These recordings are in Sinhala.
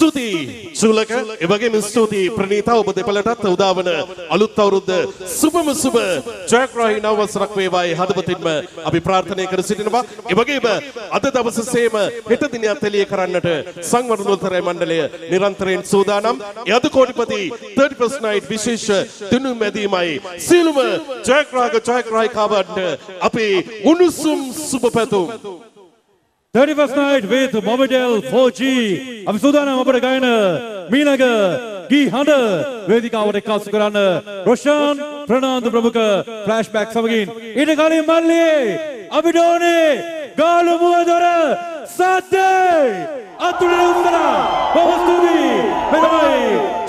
ස්තුතියි. චුලක එවගේම ස්තුතියි. ප්‍රනීතා ඔබ දෙපළටත් උදාවන අලුත් අවුරුද්ද සුබම සුබ ජයග්‍රාහී නව වසරක් වේවායි හදවතින්ම අපි ප්‍රාර්ථනා කර සිටිනවා. එවගේම අද දවසේම හෙට දිනයත් එළිය කරන්නට සංවර්ධනෝත්තරය මණ්ඩලය නිරන්තරයෙන් සූදානම්. ඒ අද කෝටිපති 31st night විශේෂ දිනු මැදීමයි. සියලුම ජයග්‍රාහක ජයග්‍රාහිකාවන්ට අපි උණුසුම් සුබ පැතුම්. 31st night with Mobitel 4G අපි සූදානම් අපට ගයන මීළඟ ගී හඬ වේදිකාවට එක්කාසු කරන්න රොෂාන් ප්‍රනාන්දු ප්‍රමුඛ ෆ්ලෑෂ්බැක් සමගින්. ඊට කලින් මල්ලියේ අපිට ඕනේ ගාලු මුවදොර සද්දේ! අතුලේ උත්තර බොහෝ ස්තුතියි මේ තමයි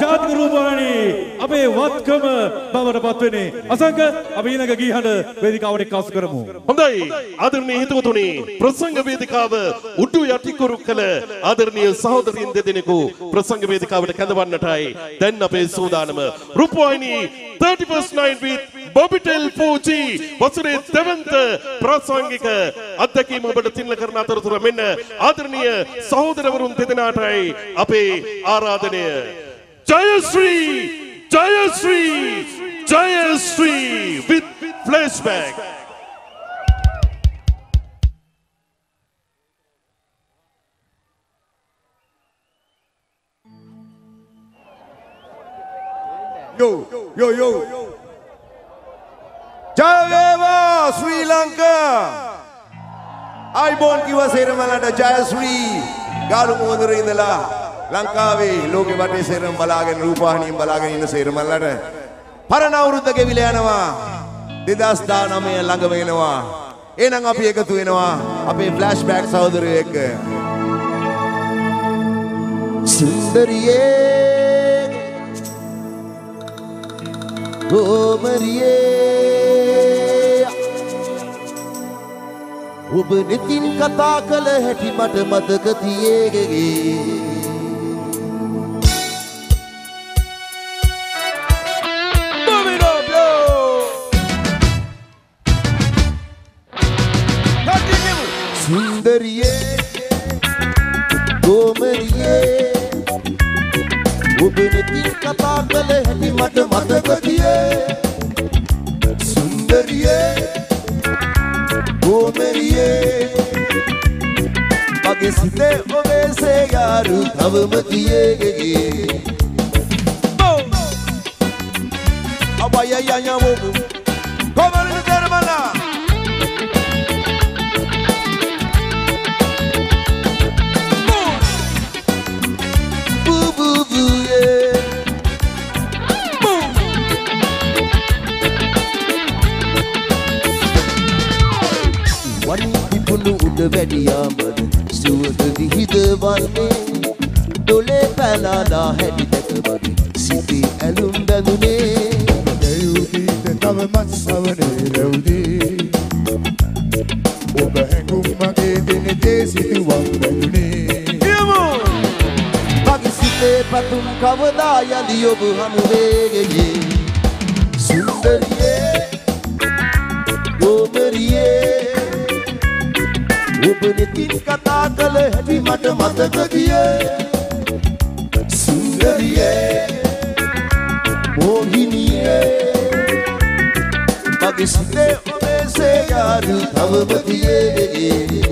ජාතික රූපවාහිනී අපේ වත්කම බවට පත්වෙන්නේ අසංක අපි ඊළඟ ගී හඬ වේදිකාවට එක්කාසු කරමු. හොඳයි. ආදරණීය හිතවතුනි ප්‍රසංග වේදිකාව උඩු යටිකුරු කළ ආදරණීය සහෝදරින් දෙදෙනෙකු ප්‍රසංග වේදිකාවට කැඳවන්නටයි දැන් අපේ සූදානම. රූපවාහිනී 31st night with Bobitel 4G වසරේ දෙවන්ත ප්‍රාසංගික අත්දැකීම ඔබට තින්න කරන අතරතුර මෙන්න ආදරණීය සහෝදරවරුන් දෙදෙනාටයි අපේ ආරාධනය Jayasri Jayasri Jayasri with flashback Yo, yo, yo. ජය වේවා ශ්‍රී ලංකා. අයිබෝන් කිව්ව සේරමලට ජයශ්‍රී ගාලු මොහොතේ ඉඳලා ලංකාවේ ලෝකෙ වටේ සේරම බලාගෙන රූපවාහිනියෙන් බලාගෙන ඉන්න සේරමලට පරණ අවුරුද්ද ගෙවිලා යනවා. 2019 ළඟ වෙනවා එහෙනම් අපි එකතු වෙනවා අපේ ෆ්ලෑෂ්බැක් සහෝදරයෝ එක්ක සුන්දරියේ ගෝමරියේ ඔබ නෙතින් කතා කළ හැටි මට මතක තියේගේ සුන්දරියේ ගෝමරියේ ඔබ නෙතින් කතා කළ හැටි මට මතක තියේ සුන්දරියේ ගෝමරියේ මගේ සිතේ ඔබේ සේයාරු වන් පිපුණු උඩ වැඩියාමද සුවද විහිද වන්නේ ඩොලේ පැලාලා හැටි දැක මගේ සිතේ ඇලුම් බැඳුනේ? දෙව්දීත තවමත් සවනේ රැව්දී ඔබ හැඟුම් මගේ දෙන දේ සිතුවක් බැඳුනේ මගේ සිතේ පැතුම් කවදා යලි ඔබ හමුවේගේ සුන්දරියේ ගෝමරියේ ඔබ නෙතින් කතා කළ හැටි මට මතක ගියේ සුන්දරියේ. මෝහිනියේ. මගේ සිතේ ඔබේ සේයාරු තවම තියේ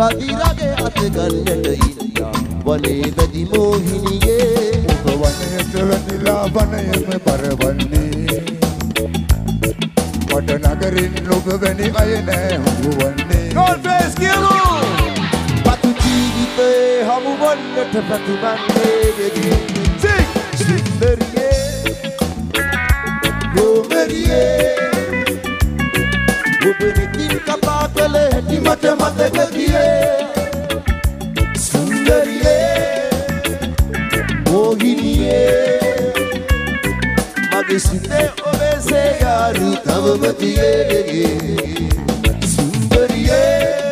කවිරගේ අතගල්ලට ඉන්නා වනේ වැදි මෝහිනියේ ඔබ වනයට වැදිලා වනයම පරවන්නේ වට නගරින් ඔබ වැනි අය නෑ හමුවන්නේ. නොල්පේස් කියමු පතු ජීවිතේ හමුවන්නට පැතුමන්නේ වෙගින්නේ හැටි මට මතක ගියේ සුන්දරියේ මෝහිනියේ. මගේ සිතේ ඔබේ සේයාරු තවම තියේ සුන්දරියේ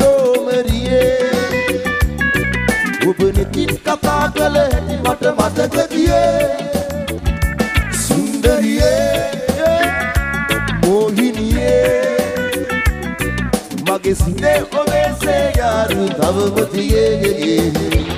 රෝමරියේ ඔබ නිතින් කතා කළ හැටි මට මතක මගේ සිතේ ඔබේ සේයාරු තවම තියේ Yeah!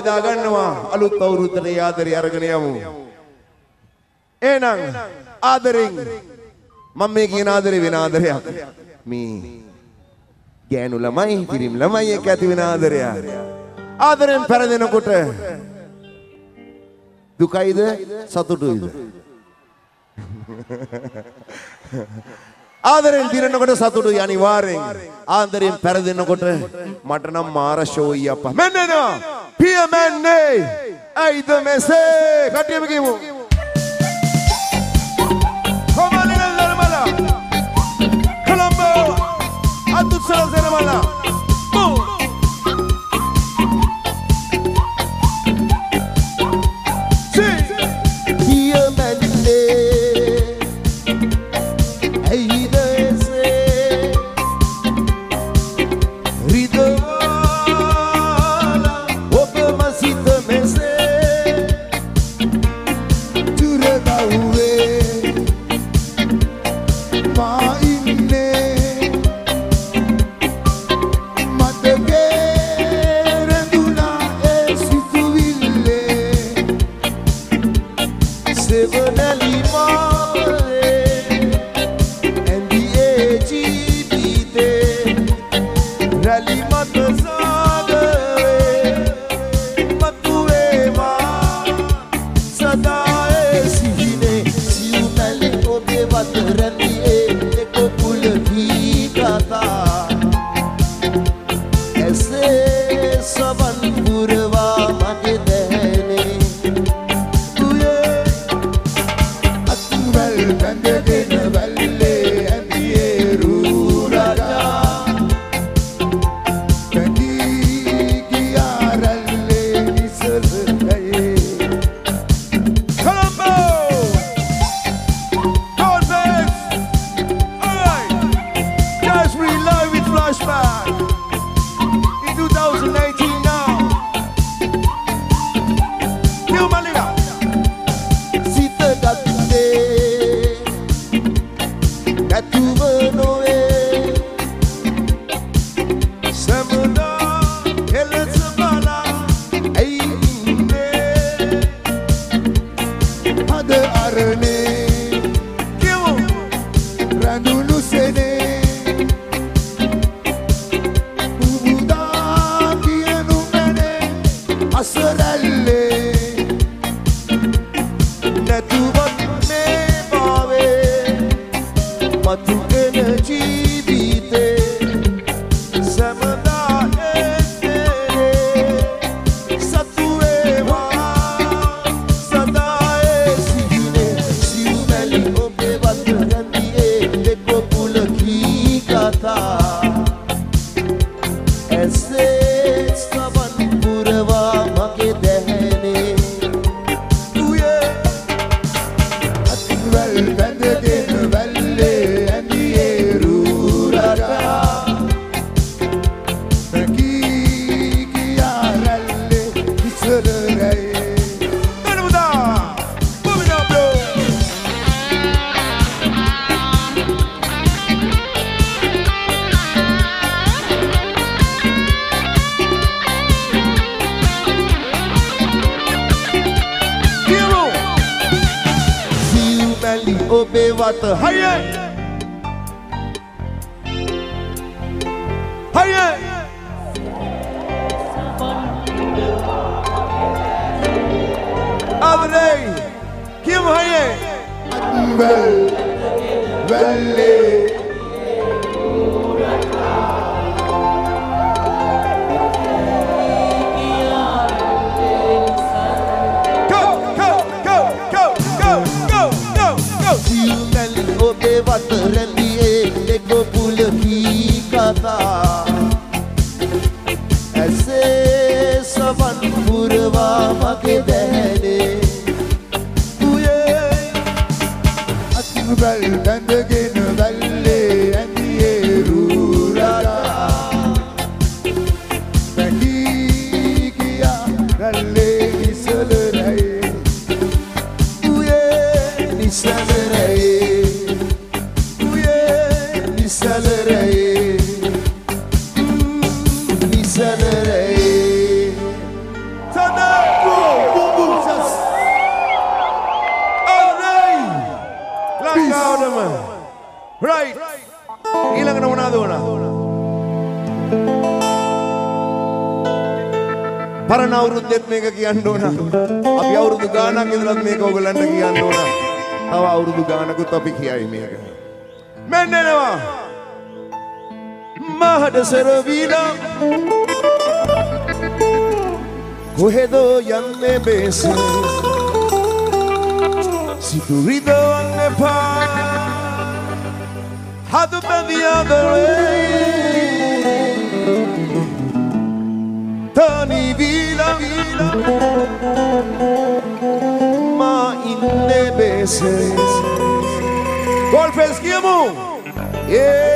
බෙදා ගන්නවා අලුත් අවුරුද්දට ඒ ආදරේ අරගෙන යමු. එහෙනම් ආදරෙන් මම මේ කියන ආදරේ වෙන ආදරයක්. මේ ගෑනු ළමයි, පිරිමි ළමයි එක්ක ඇති වෙන ආදරයක්. ආදරෙන් පෙරදෙනකොට දුකයිද සතුටුයිද? ආදරෙන් දිරනකොට සතුටුයි අනිවාර්යෙන්. ආදරෙන් පෙරදෙනකොට මට නම් මාර ෂෝයි අප්පා. මෙන්න එනවා. පියමන්නේ. ඇයිද මෙසේ? කටියම කියමු. කොමලින නර්මලා. කොලම්බෝ. අතුසල සෙනමලා. මතු Ese Si tu rito al Nepal Had to bend the other way Tani vila Ma in nebeses Golpes kiemu Yeah.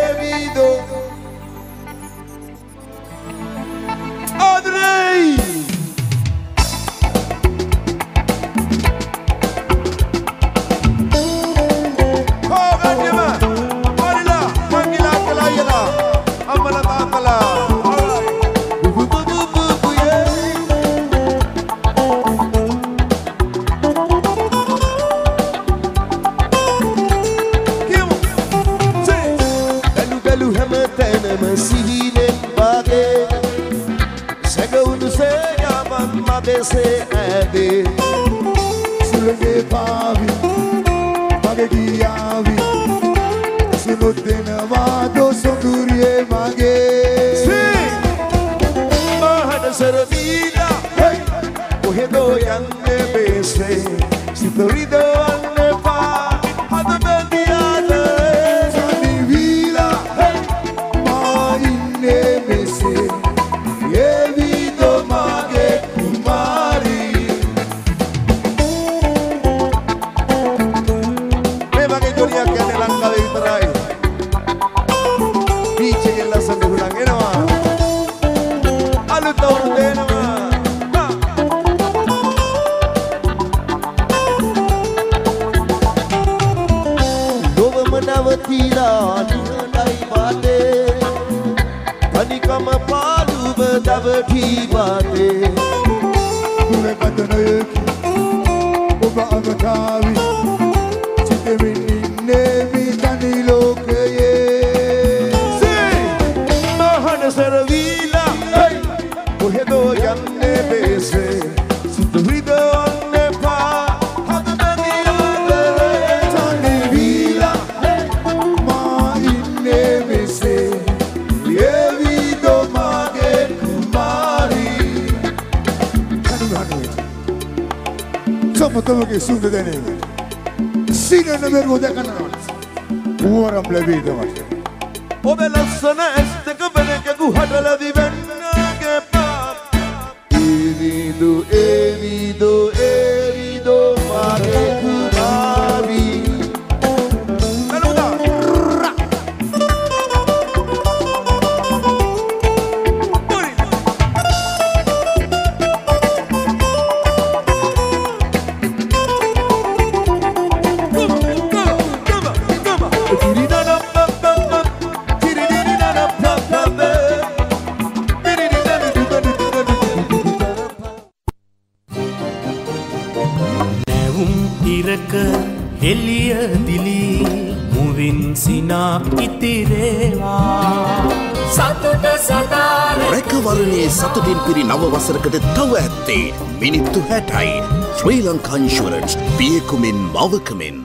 Insurance. பியக்குமின் மாவுக்குமின்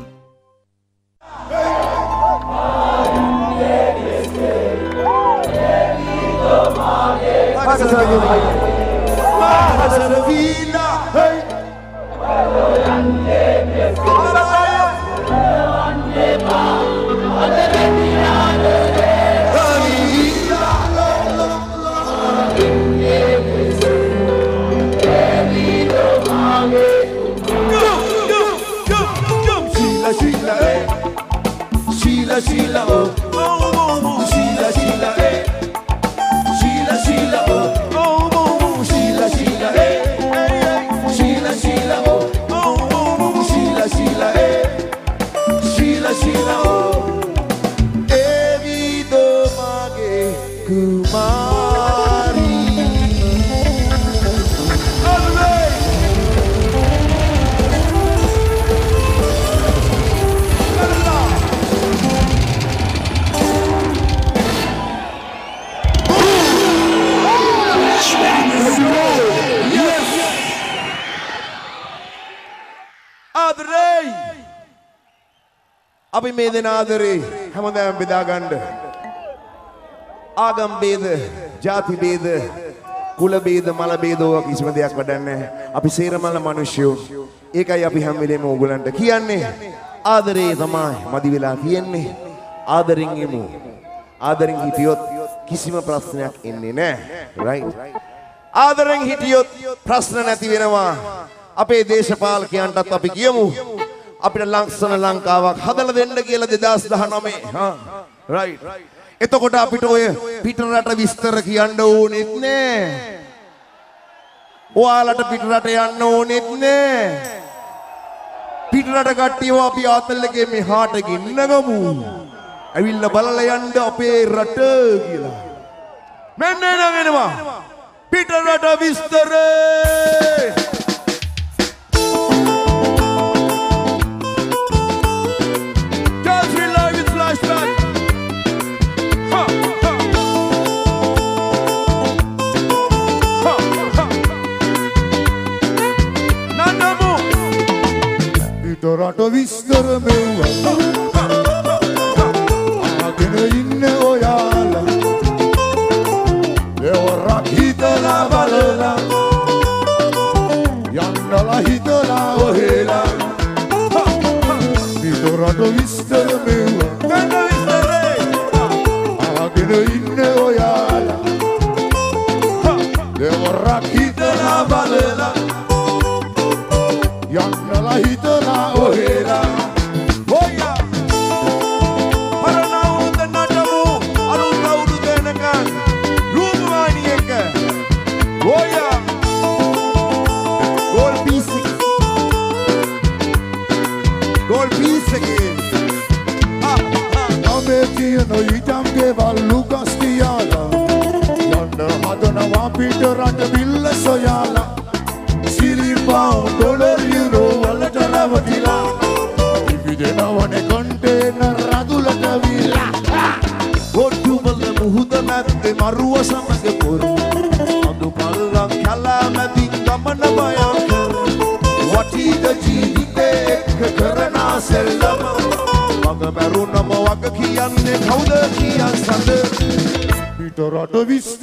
I'm sorry, I'm මේ දෙන ආදරේ හැමදාම බෙදා ගන්න. ආගම් ભેද, ಜಾති ભેද, කුල ભેද, මල ભેද ඕවා කිසිම දෙයක් වැඩන්නේ අපි සේරමල මිනිස්සුයෝ. ඒකයි අපි හැම වෙලේම ඕගලන්ට කියන්නේ. ආදරේ තමයි මදි වෙලා තියෙන්නේ. ආදරෙන් ඉමු. ආදරෙන් හිටියොත් කිසිම ප්‍රශ්නයක් එන්නේ නැහැ. right. ආදරෙන් හිටියොත් ප්‍රශ්න නැති වෙනවා. අපේ දේශපාලකයන්ටත් අපි කියමු. අපිට ලක්ෂණ ලංකාවක් හදලා දෙන්න කියලා 2019 හා රයිට් එතකොට අපිට ඔය පිටරට විස්තර කියන්න ඕනෙත් නෑ. ඔයාලට පිටරට යන්න ඕනෙත් නෑ. පිටරට කට්ටියව අපි ආතල් එකේ මෙහාට ගෙන්නගමු. ඇවිල්ලා බලලා යන්න අපේ රට කියලා. මෙන්න එනවා එනවා පිටරට විස්තරේ. පිටරට විස්තර මෙව්වා. මැත්තේ මරුව සමග පොර අඳු පල්ලක් කැලා මැතින් ගමන බයක වටීද ජීවිතේ එක්ක කරනා සෙල්ලම. මග මැරුණම වග කියන්නේ කවුද කියන් සඳ. පිට රට විස්තර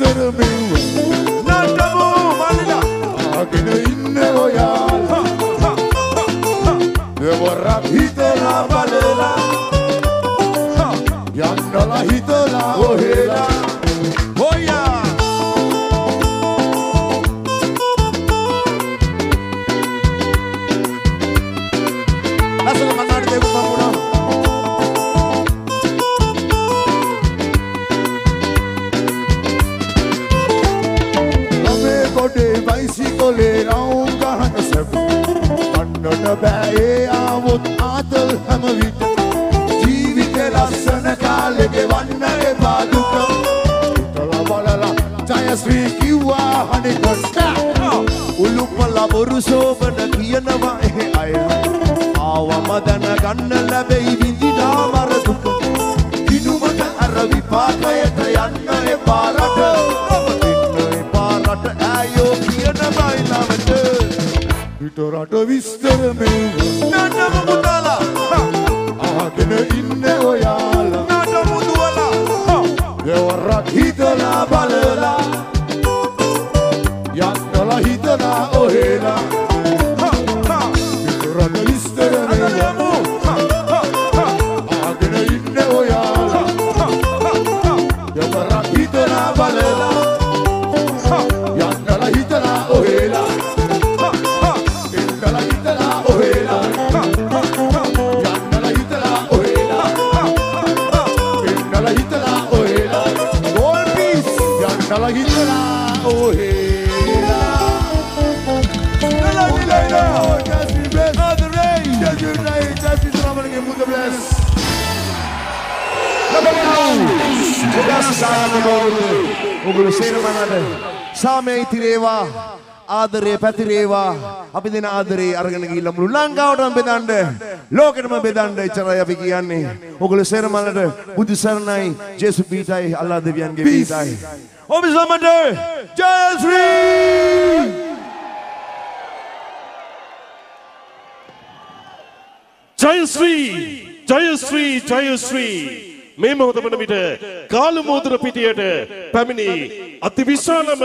ආදරය පැතිරේවා. අපි දෙන ආදරේ අරගෙන ගිහිල්ලා මුළු ලංකාවටම බෙදන්න. ලෝකෙටම බෙදන්න එච්චරයි අපි කියන්නේ. ඔගොල්ලෝ සේරමනට බුදු සරණයි. ජේසු පීඨයි අල්ලා දෙවියන්ගේ පීඨයි ඔබ සමට ජය ශ්‍රී! ජයශ්‍රී ජයශ්‍රී ජයශ්‍රී මේ මොහොත වන විට කාලමෝදර පිටියට පැමිණි අතිවිශාලම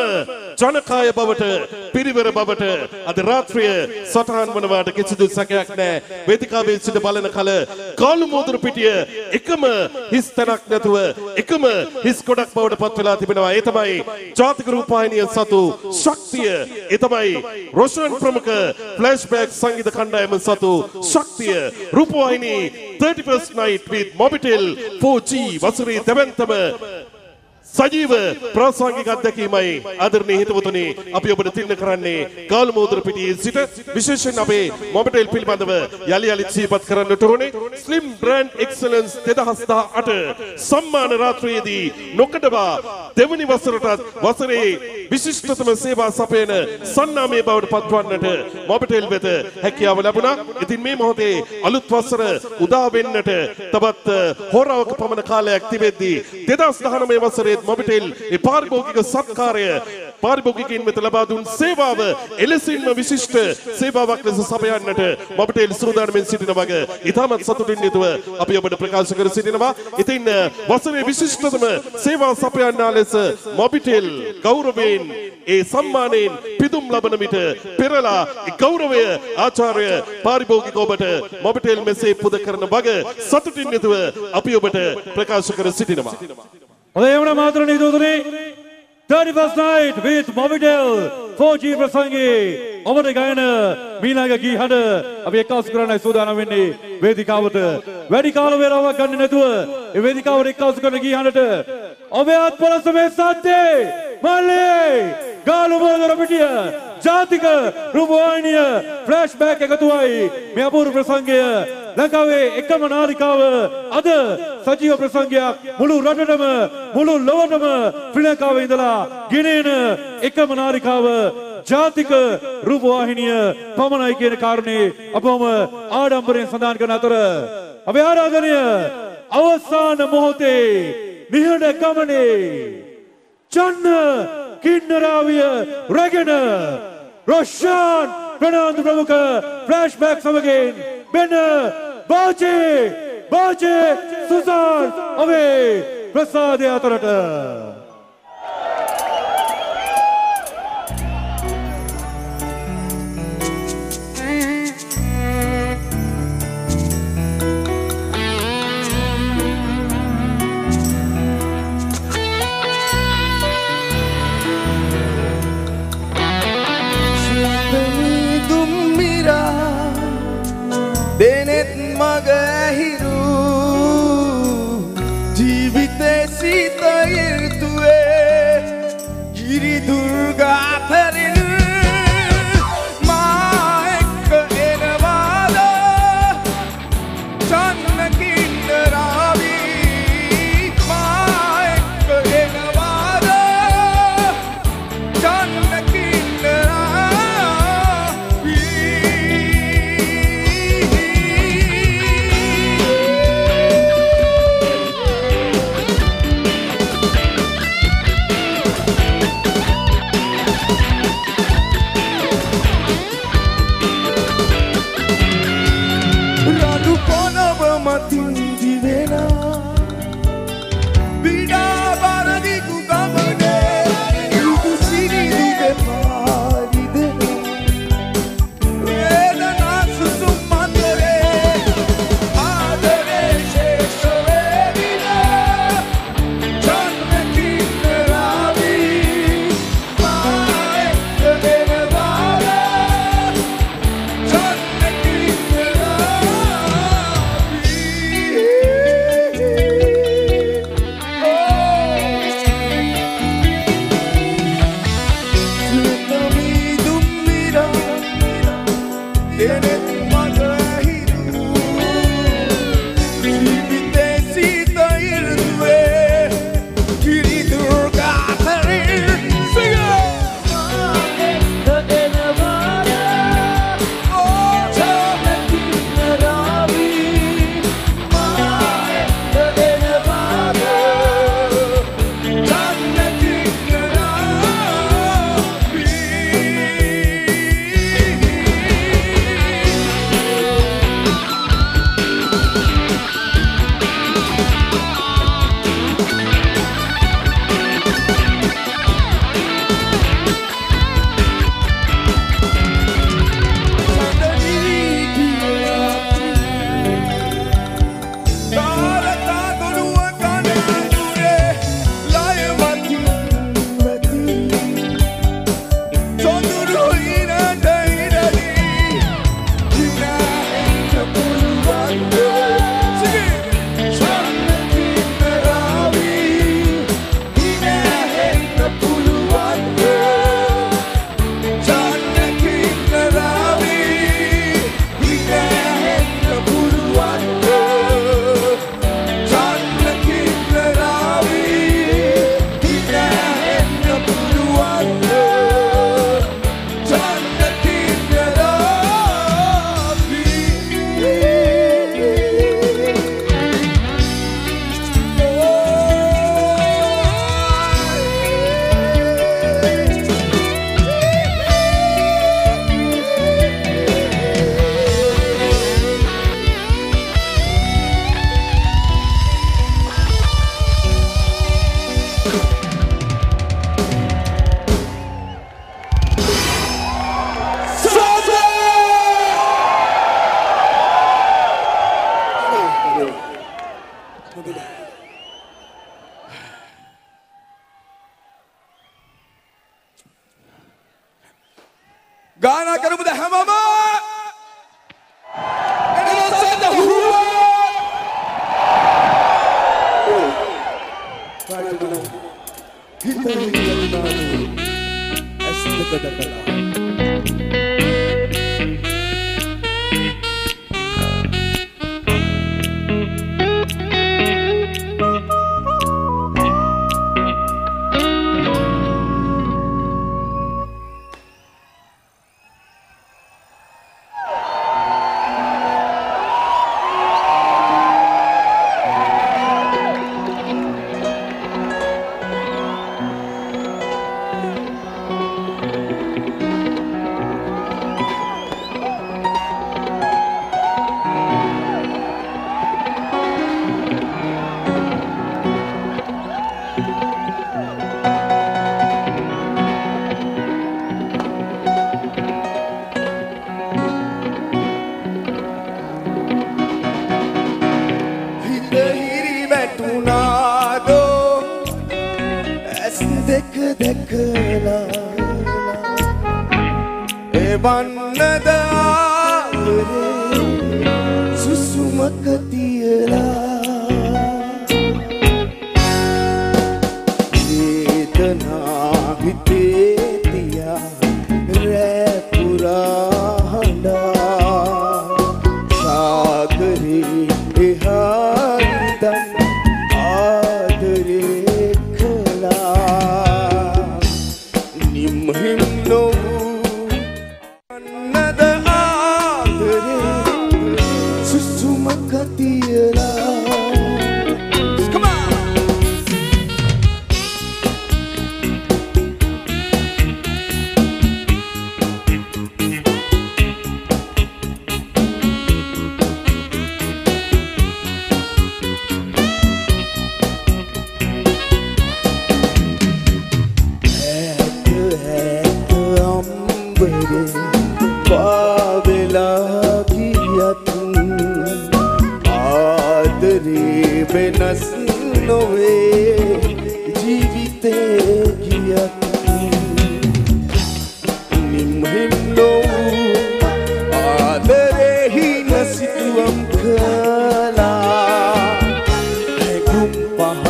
ජනකාය බවට පිරිවර බවට අද රාත්‍රිය සටහන් වනවාට කිසිදු සැකයක් නැහැ. වේදිකාවේ සිට බලන කල කාලමෝදර පිටිය එකම හිස් තැනක් නැතුව එකම හිස් කොටක් බවට පත් වෙලා තිබෙනවා. ඒ තමයි ජාතික රූපවාහිනිය සතු ශක්තිය. ඒ තමයි රොෂන් ප්‍රමුඛ ෆ්ලෑෂ්බැක් සංගීත කණ්ඩායම සතු ශක්තිය. රූපවාහිනී 31st night with Mobitel 4G වසරේ දෙවන්තම සජීව ප්‍රාසංගික අත්දැකීමයි. ආදරණීය හිතවතුනි අපි ඔබට තින්න කරන්නේ කාලමෝදර පිටියේ සිට විශේෂයෙන් අපේ මොබිටෙල් පිළිබඳව යලි යලිත් සිහිපත් කරන්නට ඕනේ. ස්ලිම් බ්‍රෑන්ඩ් එක්සලන්ස් 2018 සම්මාන රාත්‍රියේදී නොකඩවා දෙවනි වසරටත් වසරේ විශිෂ්ටතම සේවා සපයන සන්නාමය බවට පත්වන්නට මොබිටෙල් වෙත හැකියාව ලැබුණා. ඉතින් මේ මොහොතේ අලුත් වසර උදා වෙන්නට තවත් හොරාවක පමණ කාලයක් තිබෙද්දී 2019 වසරේ මොබිටෙල් ඒ පාරිභෝගික සත්කාරය පාරිභෝගිකයින් වෙත ලබා දුන් සේවාව එලෙසින්ම විශිෂ්ට සේවාවක් ලෙස සපයන්නට මොබිටෙල් සූදානම්ෙන් සිටින වග ඉතාමත් සතුටින් යුතුව අපි ඔබට ප්‍රකාශ කර සිටිනවා. ඉතින් වසරේ විශිෂ්ටතම සේවා සපයන්නා ලෙස මොබිටෙල් ගෞරවයෙන් ඒ සම්මානයෙන් පිදුම් ලබන විට පෙරලා ඒ ගෞරවය ආචාර්ය පාරිභෝගික ඔබට මොබිටෙල් මෙසේ පුද කරන වග සතුටින් යුතුව අපි ඔබට ප්‍රකාශ කර සිටිනවා. හොඳයි එවනම් ආදරණීය දූතුනි 31st night with Movidel 4G ප්‍රසංගයේ ඔබට ගයන මීනාගේ ගී හඬ අපි එක්කාසු කරන්නයි සූදානම් වෙන්නේ වේදිකාවට. වැඩි කාල වේලාවක් ගන්න නැතුව ඒ වේදිකාවට එක්කාසු කරන ගී හඬට ඔබේ අත්පොලස මේ සද්දේ මල්ලේ ගාලු බෝදර පිටිය ජාතික රූපවාහිනිය ෆ්ලෑෂ්බැක් එකතුවයි. මේ අපූර්ව ප්‍රසංගය ලංකාවේ එකම නාලිකාව. අද සජීව ප්‍රසංගයක්. මුළු රටටම මුළු ලොවටම ශ්‍රී ලංකාවේ ඉඳලා ගෙනෙන එකම නාලිකාව ජාතික රූපවාහිනිය පමණයි කියන කාරණේ අපවම ආඩම්බරයෙන් සඳහන් කරන අතර අපේ ආරාධනය අවසාන මොහොතේ නිහඬ ගමනේ චන්න කින්නරාවිය රැගෙන රොෂාන් ප්‍රනාන්දු ප්‍රමුඛ ෆ්ලෑෂ්බැක් සමගින් බෙන බාජේ බාජේ සුසාන් ඔබේ ප්‍රසාදය අතරට. 시대 시대일 두에 길이 둘 같아리는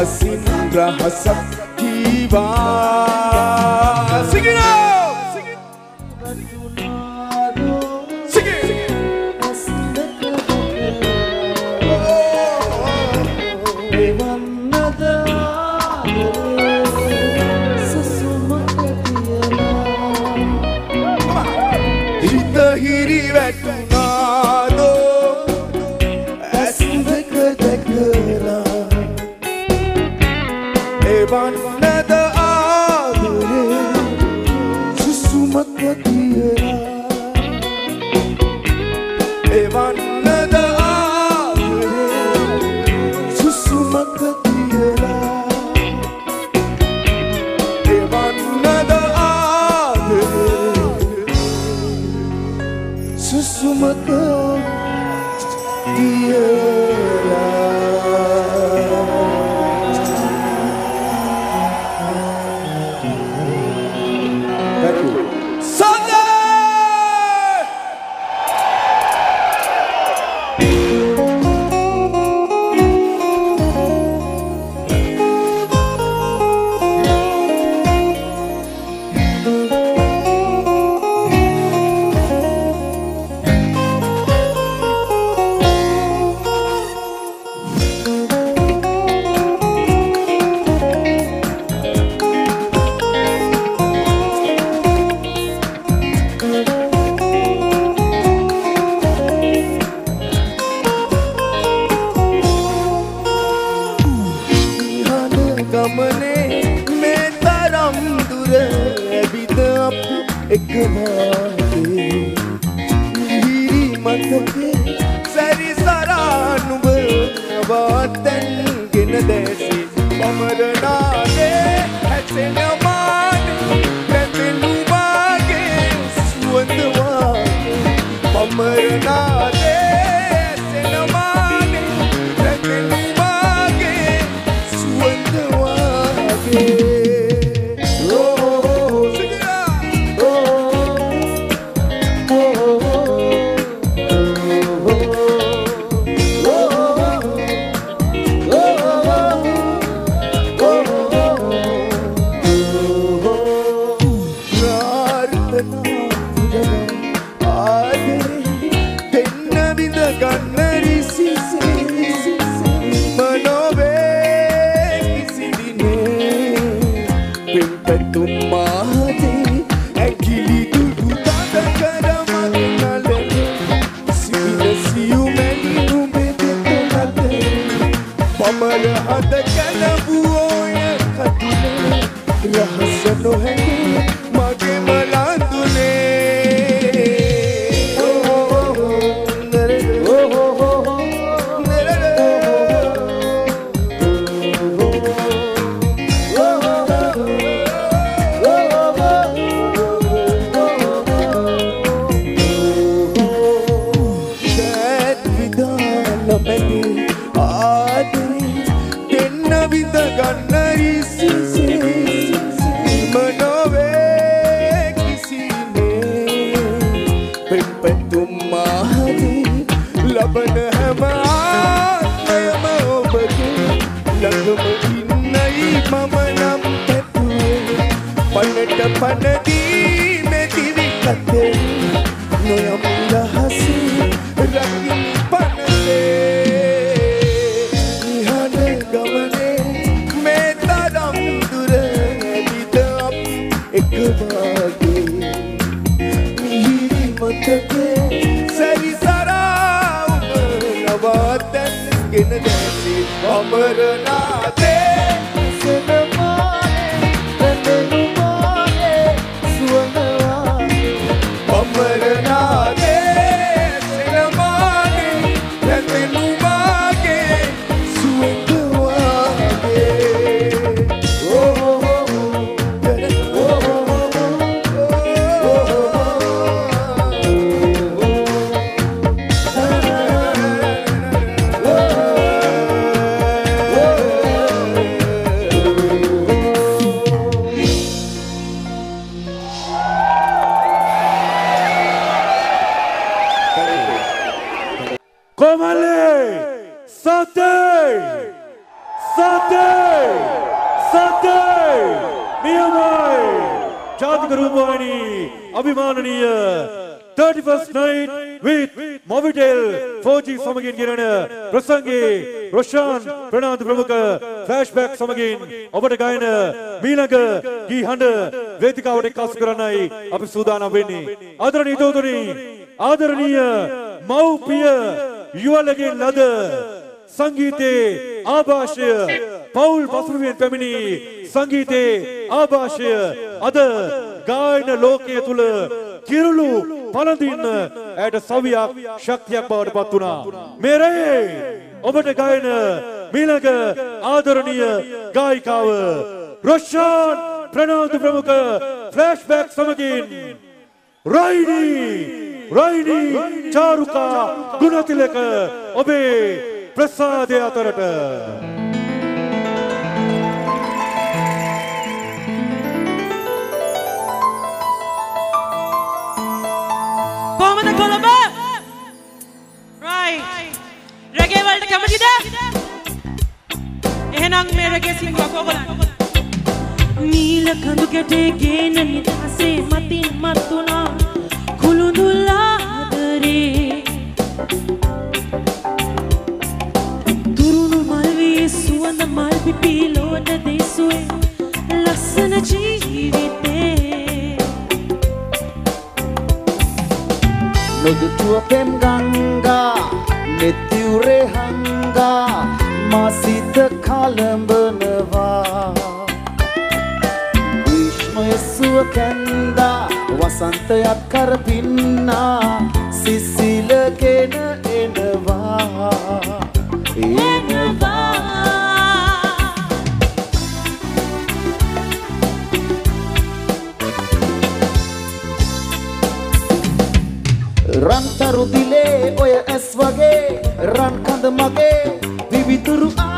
हसीन रह सकती बा said no hanging. ෆ්ලෑෂ්බැක් සමගින් ඔබට ගායන මීළඟ ගී හඬ වේදිකාවට එක්කාසු කරන්නයි අපි සූදානම් වෙන්නේ ආදරණීය දෝතුනි ආදරණීය මව්පිය යුවලගෙන් ලද සංගීතයේ ආభాෂය පෞල් පසුබිමෙන් පැමිණි සංගීතයේ ආభాෂය අද ගායන ලෝකයේ තුල කිරුළු පළඳින්න ඇයට සවියක් ශක්තියක් බවට පත් වුණා. මේ රැයේ ඔබට ගායන මීළඟ ආදරණීය ගායිකාව රොෂාන් ප්‍රනාන්දු ප්‍රමුඛ ෆ්ලෑෂ්බැක් සමගින් රයිනී රයිනී චාරුකා ගුණතිලක ඔබේ ප්‍රසාදය අතරට. කොහමද කොළඹ? රයි රැගේ වලට කැමතිද? එහෙනම් මේ රැගේ සිංහුවක් ඔයගොල්ලන් නීල කඳු ගැටේ ගේන නිදහසේ මතින් මත් වුණා කුළුඳුල්ලා ආදරේ තුරුණු මල් වී සුවඳ මල් පිපිලෝන දෙසුවේ. ලස්සන ජීවිතේ. නොදුටුව පෙම් ගංගා නෙතිවුරේ හංගා මාසිත කලඹනවා. ග්‍රීෂ්මය සුව කැන්දා වසන්තයක් කරපින්නා සිසිලගෙන එනවා. එනවා. රන්තරු දිලේ ඔය ඇස් වගේ රන් කඳ මගේ Vitor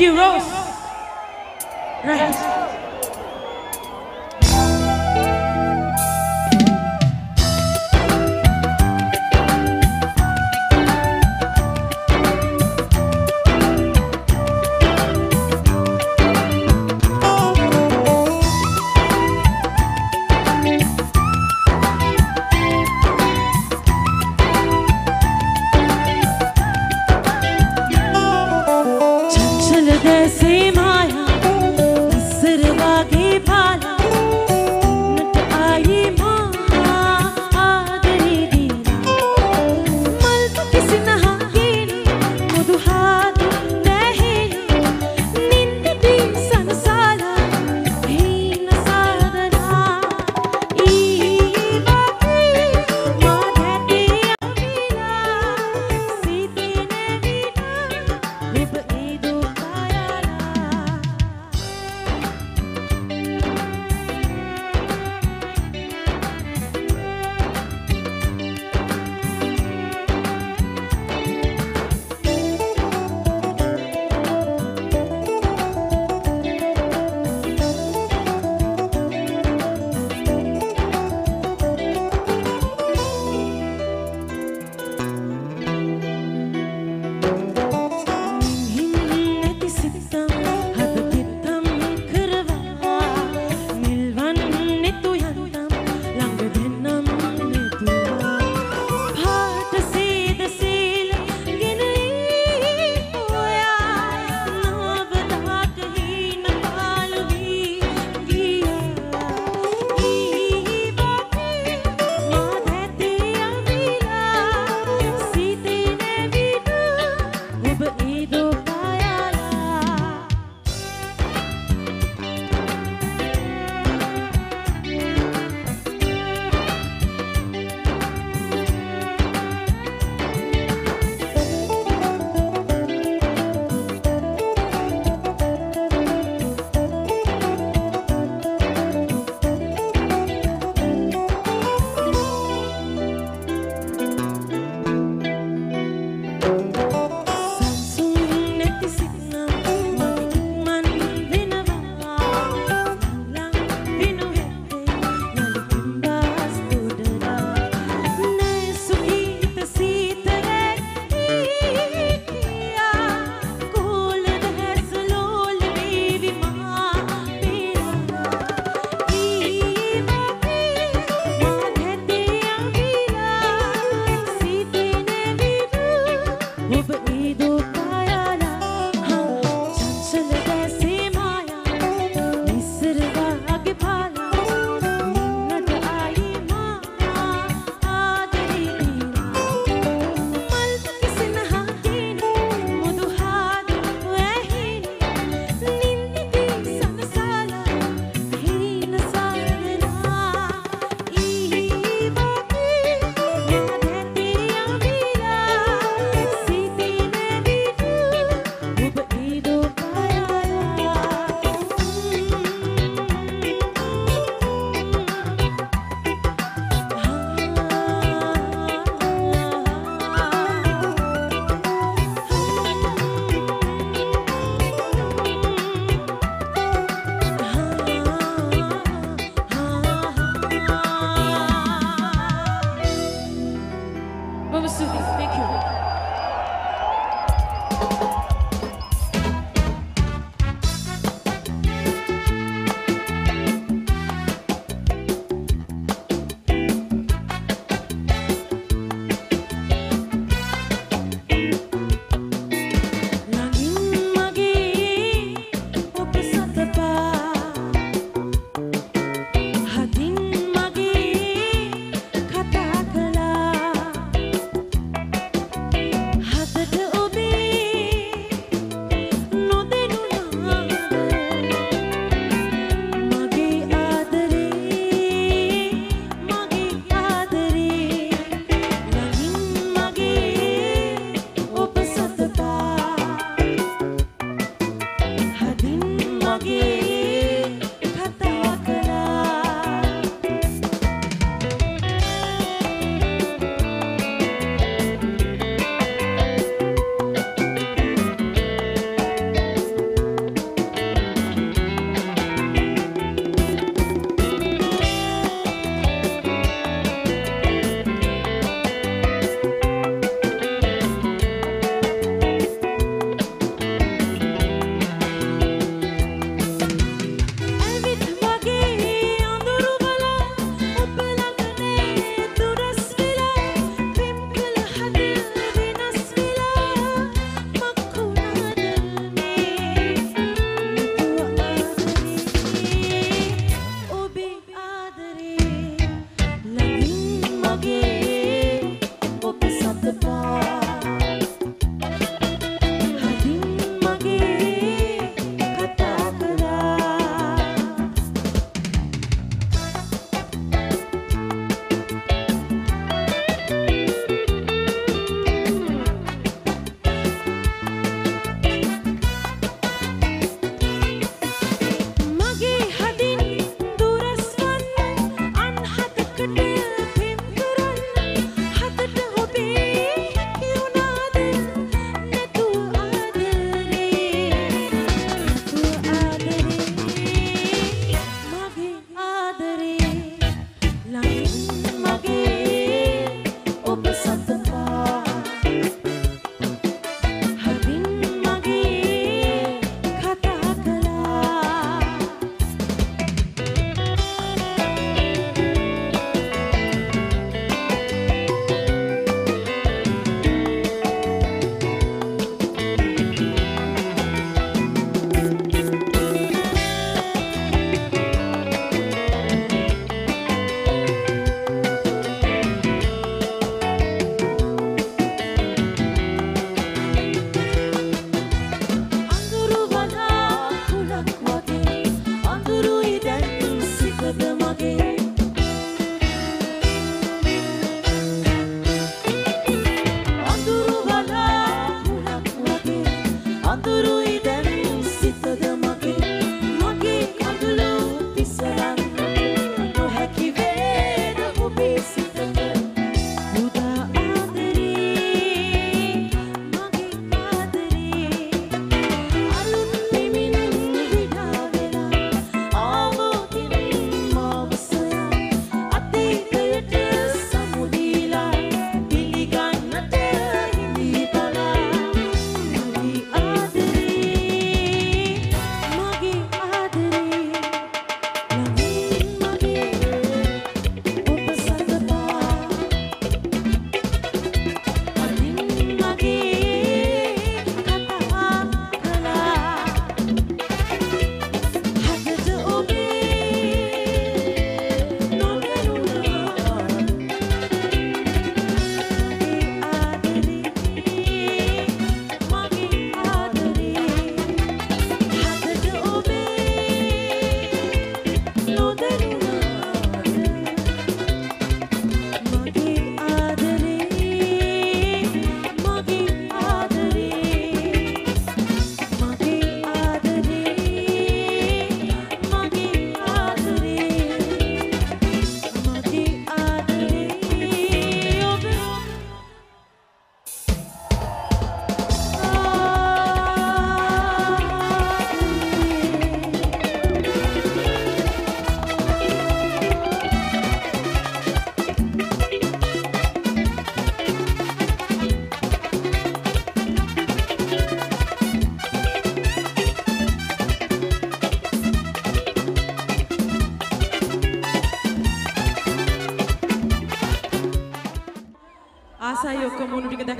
You, Rose. Right.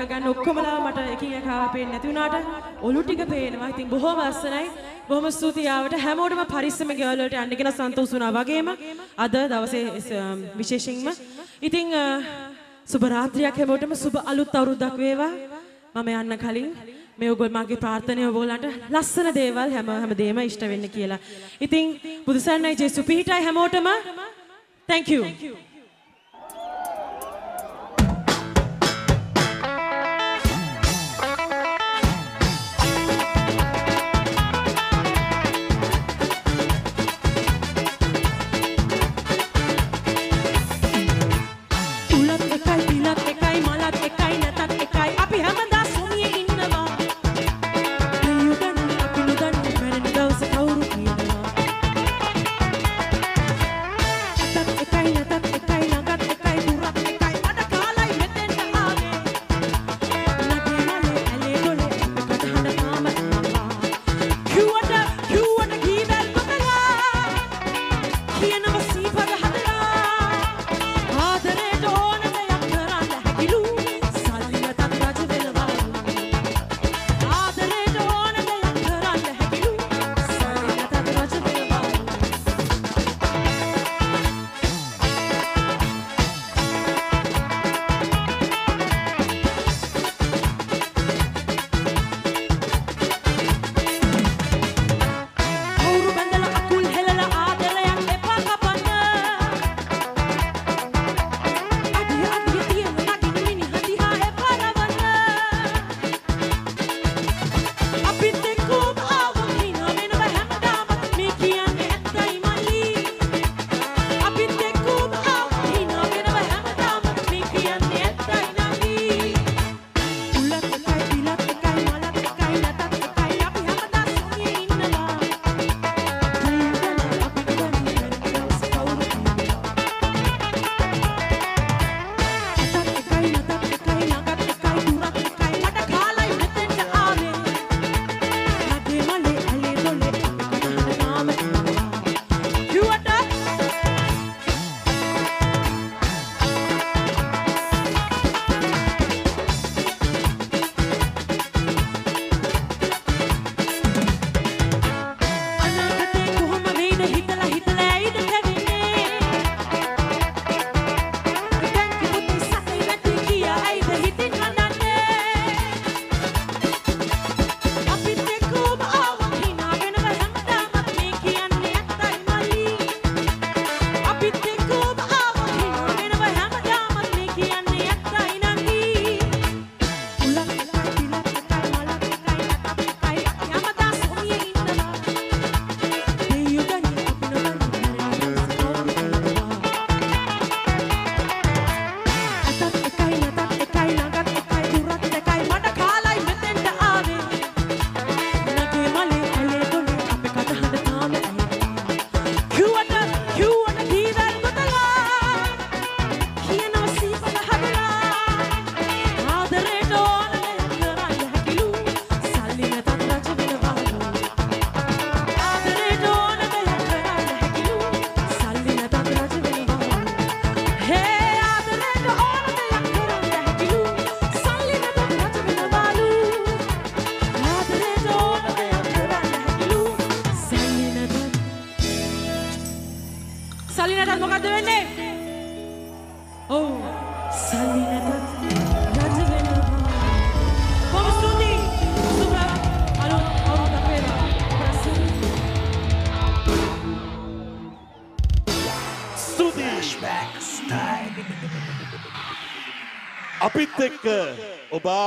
දැක ගන්න ඔක්කොමලා මට එකින් එක ආව පේන්නේ නැති වුණාට ඔලු ටික පේනවා. ඉතින් බොහොම අස්සනයි. බොහොම ස්තුතියි ආවට හැමෝටම පරිස්සම ගෙවල් වලට යන්න කියලා සන්තෝෂ වුණා වගේම අද දවසේ විශේෂයෙන්ම ඉතින් සුබ රාත්‍රියක් හැමෝටම සුබ අලුත් අවුරුද්දක් වේවා. මම යන්න කලින් මේ ඔගොල්ලන්ගේ ප්‍රාර්ථනාව ඔයගොල්ලන්ට ලස්සන දේවල් හැම හැමදේම ඉෂ්ට වෙන්න කියලා. ඉතින් බුදුසන්නයි ජේසු පිහිටයි හැමෝටම thank you. Thank you.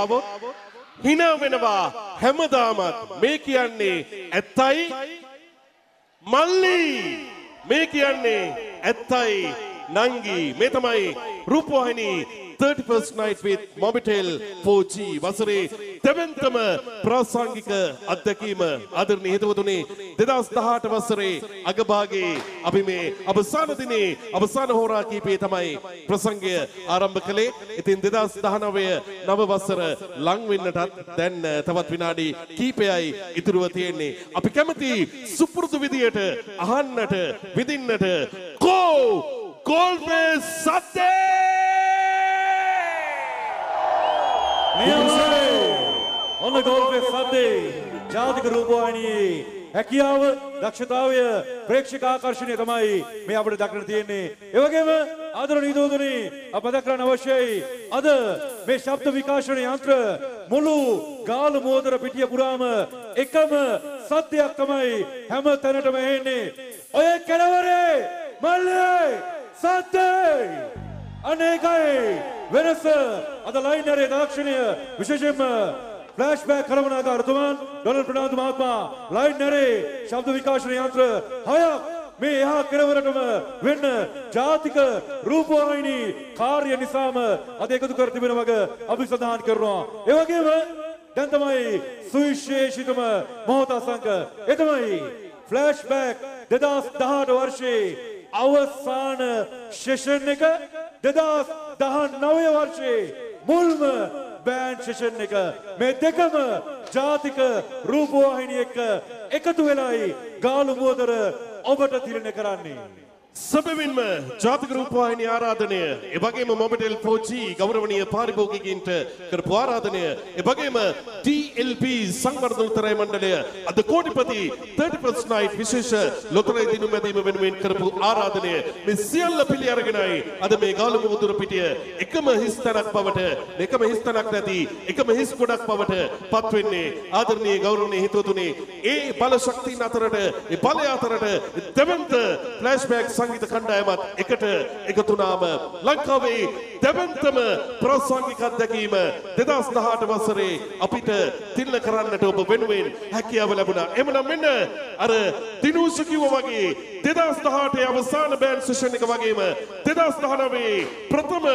ආවොත් hina වෙනවා. හැමදාමත් මේ කියන්නේ ඇත්තයි. මල්ලි මේ කියන්නේ ඇත්තයි. නංගි මේ තමයි රූපවාහිනී 31st night with Mobitel 4G වසරේ දෙවන්තම ප්‍රාසංගික අත්දැකීම ආදරණීය හිතවතුනි 2018 වසරේ අගභාගයේ අපි මේ අවසාන දිනේ අවසාන හෝරා කීපයේ තමයි ප්‍රසංගය ආරම්භ කළේ. ඉතින් 2019 නව වසර ලං වෙන්නටත් දැන් තවත් විනාඩි කීපයයි ඉතුරුව තියෙන්නේ. අපි කැමති සුපුරුදු විදියට අහන්නට විඳින්නට කෝ ගෝල්මේ සත්‍යේ නියමයි. ඔන්න ගෝල්ෆේ සද්දේ ජාතික රූපවාහිනියේ හැකියාව දක්ෂතාවය ප්‍රේක්ෂක ආකර්ෂණය තමයි මේ අපිට දක්නට තියෙන්නේ. ඒ වගේම ආදරණීය දෝදනි අප දක්වන්න අවශ්‍යයි අද මේ ශබ්ද විකාශන යන්ත්‍ර මුළු ගාල මෝදර පිටිය පුරාම එකම සත්‍යයක් තමයි හැම තැනටම එන්නේ. ඔය කෙළවරේ මල්ලේ සත්‍යයි අනේකයි වෙනස. අද ලයිනරේ තාක්ෂණය. විශේෂයෙන්ම ෆ්ලෑෂ්බෑක් කළමනාකාරතුමන් ඩොනල්ඩ් ප්‍රනාන්දු මහත්මයා. ලයිනරේ ශබ්ද විකාශන යන්ත්‍ර හයක් මේ එහා කෙළවරටම වෙන්න ජාතික රූපවාහිනී කාර්ය නිසාම අද එකතු කර තිබෙන වග අපි සඳහන් කරනවා. ඒ වගේම දැන් තමයි සුවිශේෂිතම මොහොත අසංක. ඒ තමයි ෆ්ලෑෂ්බෑක් 2018 වර්ෂයේ අවසාන ශෙෂන් එක දෙදස් දහන් නවය වර්ෂයේ මුල්ම බෑන්් ශෙෂන් එක මේ දෙකම ජාතික රූපවාහිනි එක්ක එකතු වෙලායි ගාලු මෝදර ඔබට තිරණ කරන්නේ. සැබවින්ම ජාතික රූපවාහිනී ආරාධනය එවැගේම මොබිටෙල් 4G ගෞරවනීය පාරිභෝගිකයින්ට කරපු ආරාධනය එවැගේම TLP සංවර්ධන උත්තරය මණ්ඩලය අද කෝටිපති 31st night විශේෂ ලොතරැයි දිනුම් මැදීම වෙනුවෙන් කරපු ආරාධනය මේ සියල්ල පිළි අරගෙනයි අද මේ ගාලු මුදුර පිටිය එකම හිස් තැනක් බවට එකම හිස් තැනක් නැති එකම හිස් ගොඩක් බවට පත් වෙන්නේ ආදරණීය ගෞරවනීය හිතවතුනි. ඒ බල ශක්තියින් අතරට ඒ බලය අතරට දෙවන්ත ෆ්ලෑෂ්බැක් සංගීත කණ්ඩායමත් එකට එකතු වුණාම ලංකාවේ දෙවන්තම ප්‍රාසංගික අත්දැකීම 2018 වසරේ අපිට තිල්ල කරන්නට ඔබ වෙනුවෙන් හැකියාව ලැබුණා. එමනම් මෙන්න අර දිනූෂ කිව්වා වගේ 2018 අවසාන බෑන්ඩ් සෙෂන් එක වගේම 2019 ප්‍රථම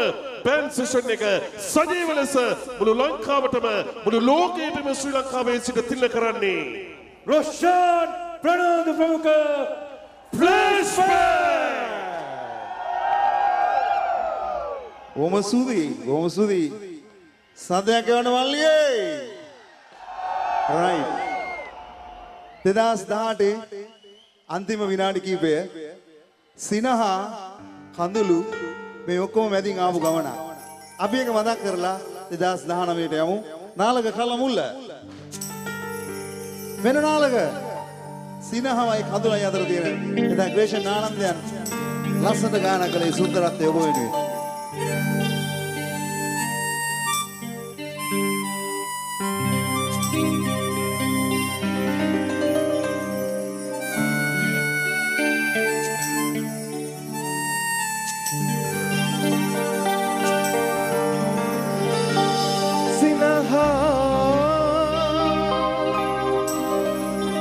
බෑන්ඩ් සෙෂන් එක සජීව ලෙස මුළු ලංකාවටම මුළු ලෝකයටම ශ්‍රී ලංකාවේ සිට තිල්ල කරන්නේ රොෂාන් ප්‍රනාන්දු ප්‍රමුඛ ෆ්ලෑෂ්බෑක් බොහොම සුදී බොහොම සුදී සදයක් එවන මල්ලියේ රයිට් 2018 අන්තිම විනාඩි කිහිපය සිනහා කඳුළු මේ ඔක්කොම මැදින් ආපු ගමන අපි එක මතක් කරලා 2019ට යමු නාලක කල මුල්ල වෙන නාලක සිනහවයි කඳුලයි අතර තියෙන එදා ග්‍රේෂන් ආනන්දයන් ලස්සනට ගාන කළේ සුන්දරත්වය ඔබ වෙනුවෙන්.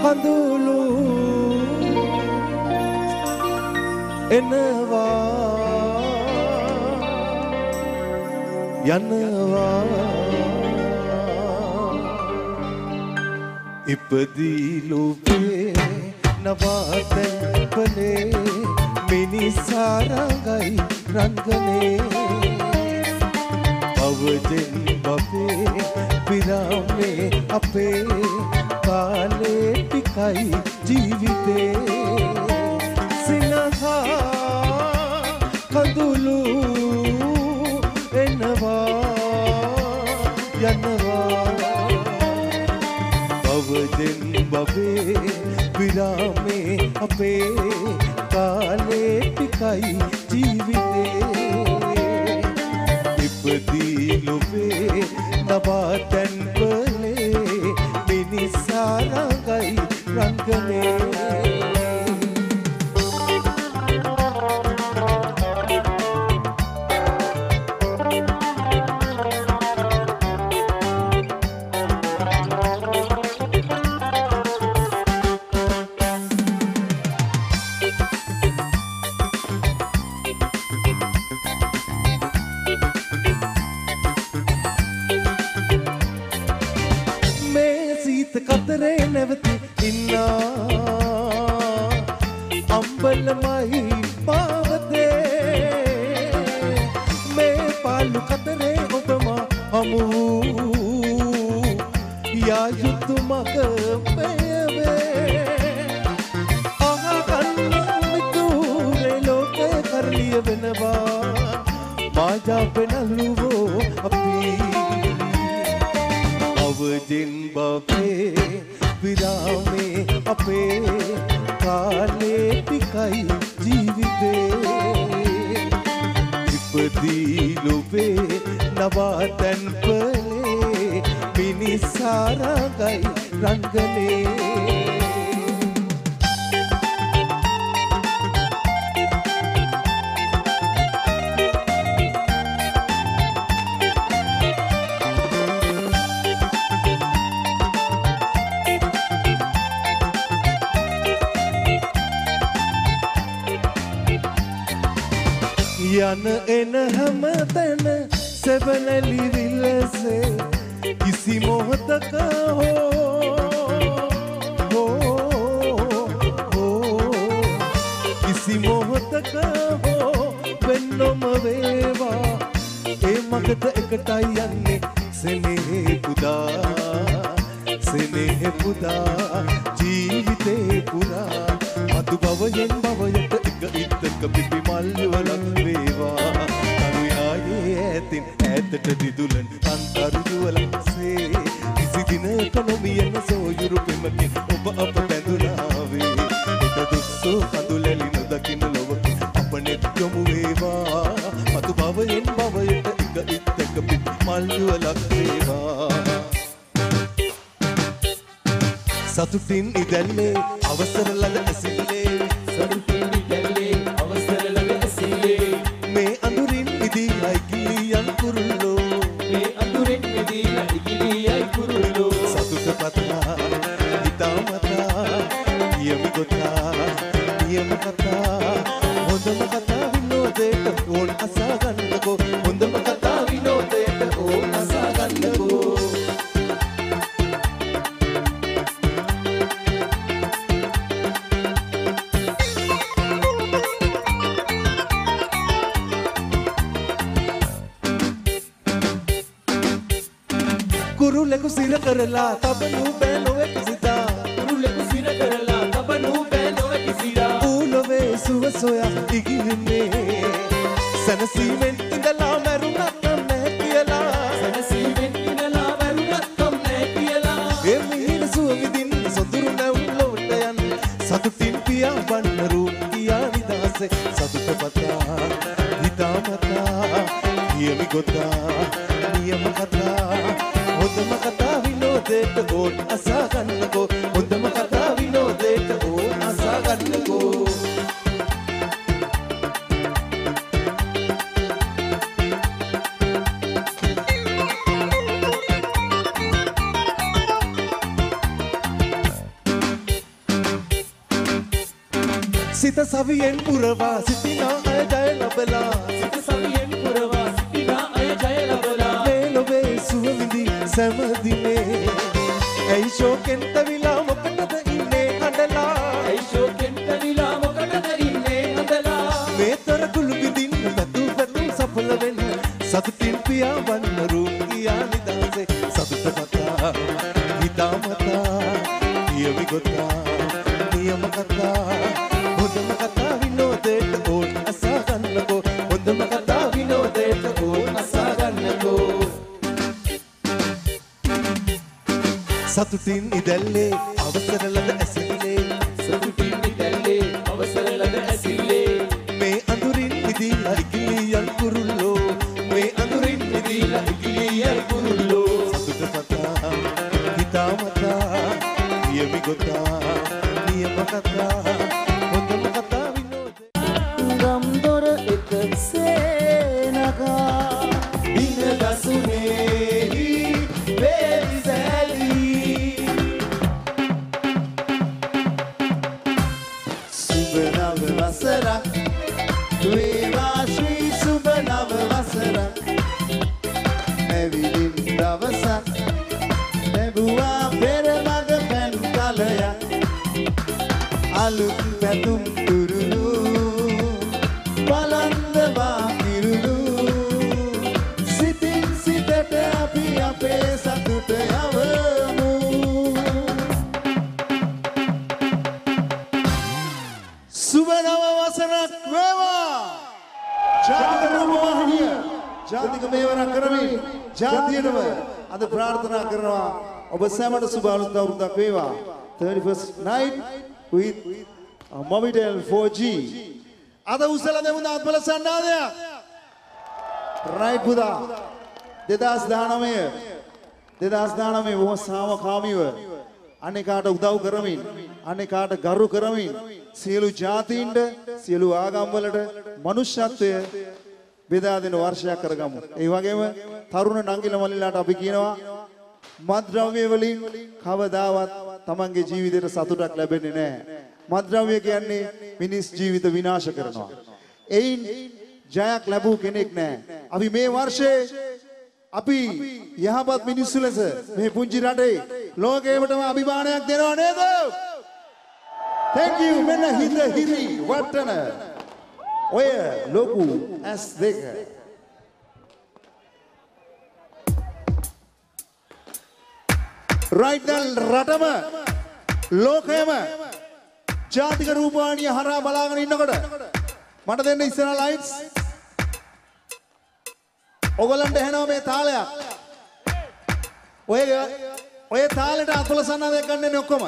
කඳුළු එනවා. යනවා. ඉපදී ලෝකේ නවාතැන්පලේ මිනිසා රඟයි රංගනේ. පවජෙන් බබේ පිරාමේ අපේ කාලේ ටිකයි ජීවිතේ. සිනහා කඳුළු එනවා යනවා. පවජෙන් බබේ විරාමේ අපේ කාලේ ටිකයි ජීවිතේ. ඉපදී ලොවේ නබා තැන්පලේ මිනිසා රඟයි රංගනේ. නියම ගොතා නියම කතා. හොඳම කතා විනෝදයට ඕන් අසා ගන්නකෝ හොඳම කතා විනෝදයට ඕන් අසා ගන්නකෝ සිත සවියෙන් පුරවා සිතිනා අය ජය ලබලා. සැමදිනේ ඇයි ශෝකෙන්ත විලා මොකටද ඉන්නේ හඬලා? ඇයි ශෝකෙන්ත විලා මොකටද ඉන්නේ හඬලා? මේ තරකුළු බිඳින්න වැදූ වැදුම් සඵල වෙන්න සතුටින් පියාඹන්න රූප කියා නිදාසේ සතුට කතා හිතාමතා කියවි ගොතා නියම කතා. سن دلي සැමට සුබ අලුත් අවුරුද්දක් වේවා. 31st night with uh, Movitel 4G අද උසල දෙමුද අත්බල සන්නාදයක් රයිට් පුදා. 2019 2019 බොහොම සාමකාමීව. අනේකාට උදව් කරමින් අනේකාට ගරු කරමින් සියලු ජාතීන්ට සියලු ආගම්වලට මනුෂ්‍යත්වය බෙදා දෙන වර්ෂයක් කරගමු. ඒ වගේම තරුණ නංගිල මල්ලිලාට අපි කියනවා මත්ද්‍රව්‍ය වලින් කවදාවත් තමන්ගේ ජීවිතයට සතුටක් ලැබෙන්නේ නැහැ. මත්ද්‍රව්‍ය කියන්නේ මිනිස් ජීවිත විනාශ කරනවා. එයින් ජයක් ලැබූ කෙනෙක් නැහැ. අපි මේ වර්ෂයේ අපි යහපත් මිනිස්සු ලෙස මේ පුංචි රටේ ලෝකයටම අභිමානයක් දෙනව නේද? Thank you මෙන්න හිත හිරි වටන. ඔය ලොකු S2 රයිට් රටම ලෝකයම ජාතික රූපවාහිනිය හරහා බලාගෙන ඉන්නකොට මට දෙන්න ඉස්සරහ ලයිට්ස් ඔයගලන්ට ඇහෙනවා මේ තාලයක්. ඔය ඔය තාලෙට අතුලසන්නදයක් ගන්න එන්නේ ඔක්කොම.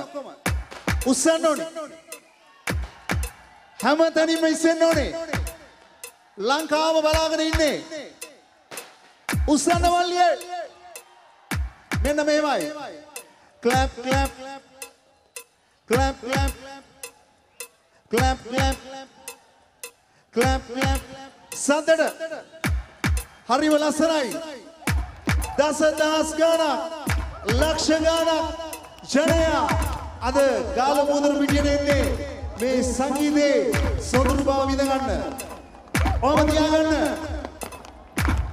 උස්සන්න ඕනේ. හැමතැනින්ම ඉස්සෙන්න ඕනේ. ලංකාව බලාගෙන ඉන්නේ. උස්සන්න මල්ලියේ. මෙන්න මෙහෙමයි clap clap. Clap clap. Clap clap. Clap clap. සද්දට හරිම ලස්සනයි දස දහස් ගානක් ලක්ෂ ගානක් ජනයා අද ගාල මුදුර පිටියට එන්නේ මේ සංගීතයේ සොඳුරු බව විඳ ගන්න. ඔහම තියාගන්න.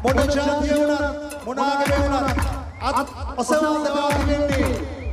මොන ජාතිය වුණත් මොන ආගමේ වුණත් අත් ඔසවා දවා දෙන්නේ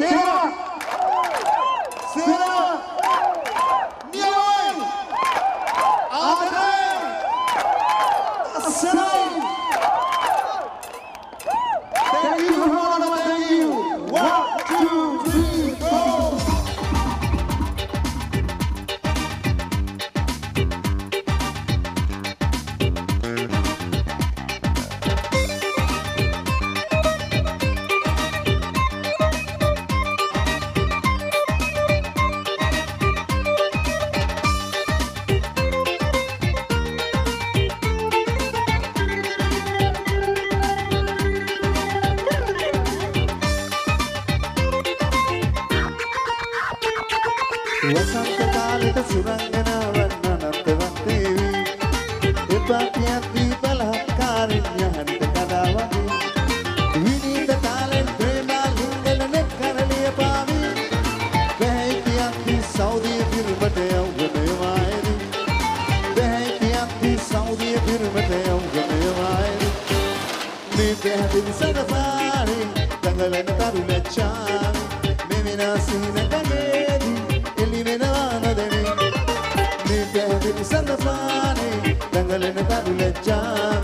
Serra! السعودية برمتها يوم جميعين لده بنسان فاري دخل نتارو لتشان ممنا سينا دقيدي اللي منا ندري لده بنسان فاري دخل نتارو لتشان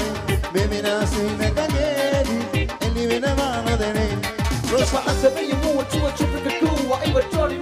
ممنا سينا دقيدي اللي منا ندري رصة عزبية موت وشوف الكوة أيوة جاري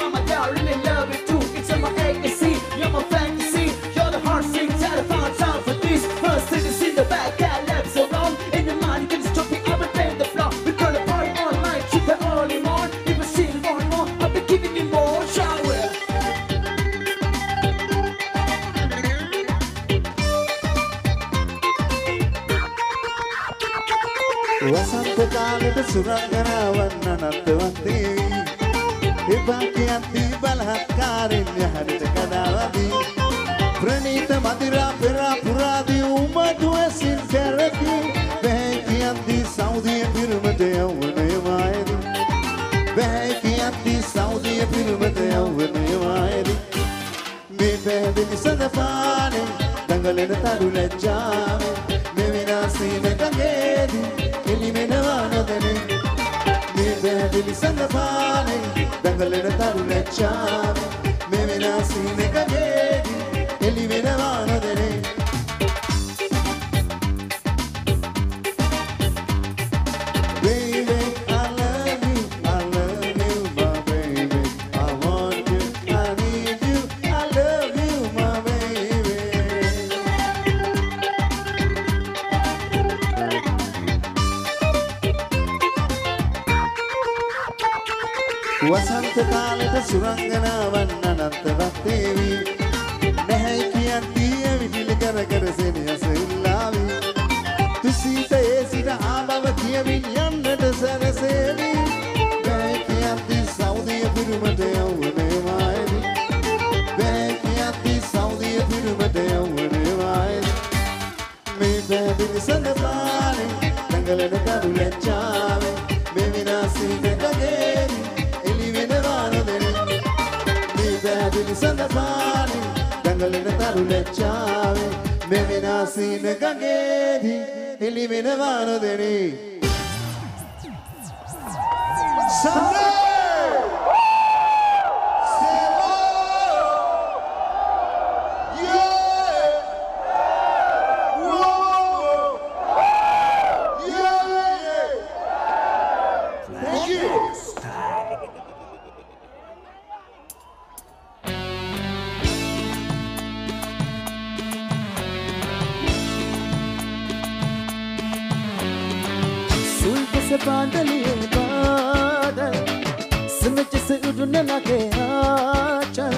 मुझसे उड़ने लगे हाँ, चल।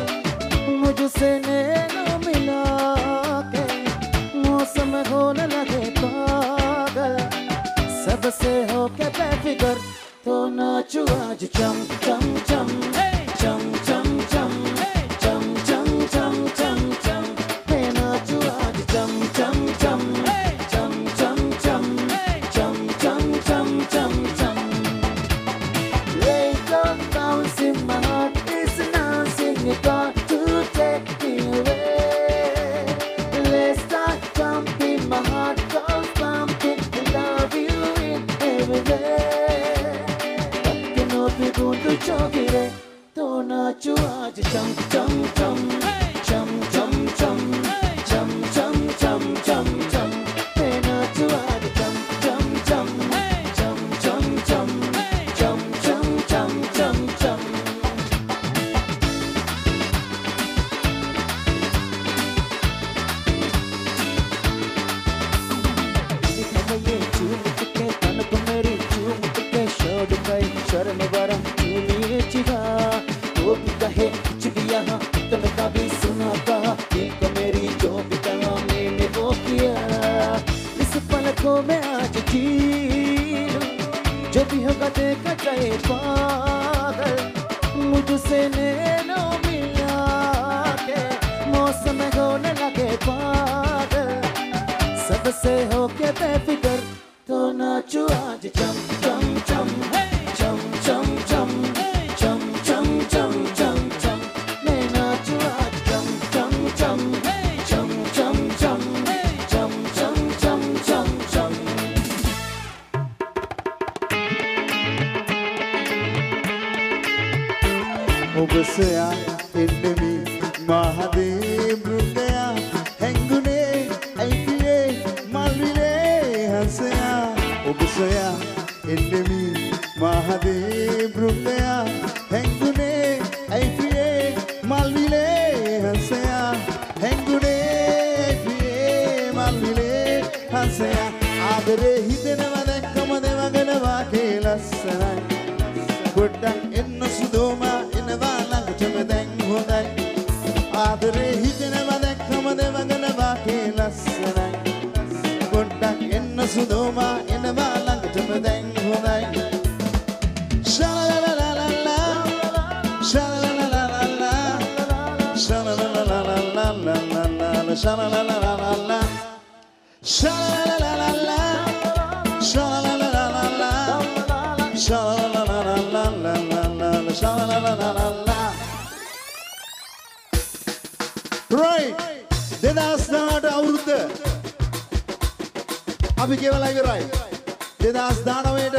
मुझसे नैना मिला के मौसम होने लगे पागल। सबसे होके बेफिकर तो नाचू आज चम चम चम। ට්‍රයි දෙදස්දාට අවුරුද්ද. අපි ගෙවලා ඉවරයි. දෙදස් දානවයට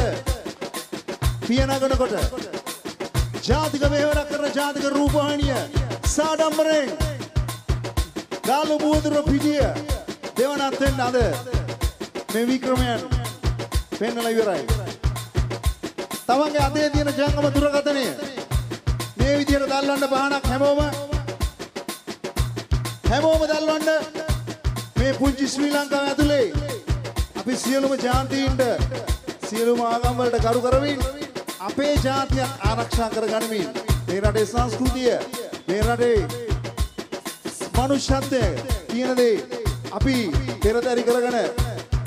පියනගනකොට. ජාතික මෙහෙවර කරන ජාතික රූපවාහිනිය සාඩම්බරෙන් ගාලු බුදුර පිටිය දෙවනත් වෙන්න අද මේ වික්‍රමයන් පෙන්වලා ඉවරයි. තමන්ගේ අතේ තියෙන ජංගම දුරකථනය මේ විදියට දල්වන්න බහනක් හැමෝම හැමෝම දල්වන්න මේ පුංචි ශ්‍රී ලංකාව ඇතුලේ අපි සියලුම ජාතීන්ට සියලුම ආගම් වලට කරු කරමින් අපේ ජාතිය ආරක්ෂා කරගනිමින් මේ රටේ සංස්කෘතිය මේ රටේ මනුෂ්‍යත්වය කියන දේ අපි පෙරදරි කරගෙන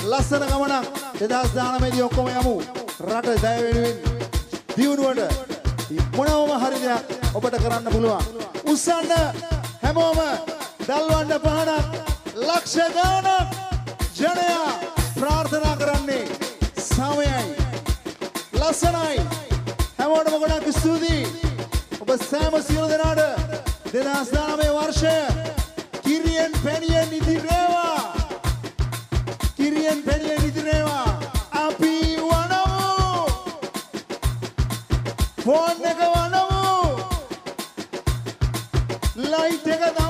ලස්සන ගමනක් 2019 දී ඔක්කොම යමු. රට ජය වෙනුවෙන් දියුණුවට මොනවම හරි දෙයක් ඔබට කරන්න පුළුවන්. උස්සන්න හැමෝම දල්වන්න පහනක් ලක්ෂ ගානක් ජනයා ප්‍රාර්ථනා කරන්නේ සමයයි. ලස්සනයි. හැමෝටම ගොඩක් ස්තුතියි. ඔබ සෑම සියලු දෙනාට 2019 වර්ෂය කිරියෙන් පැණියෙන් ඉදිරියේවා කිරියෙන් පැණියෙන් ඉදිරියේවා අපි වනමු. ෆෝන් එක වනමු. ලයිට් එක දමමු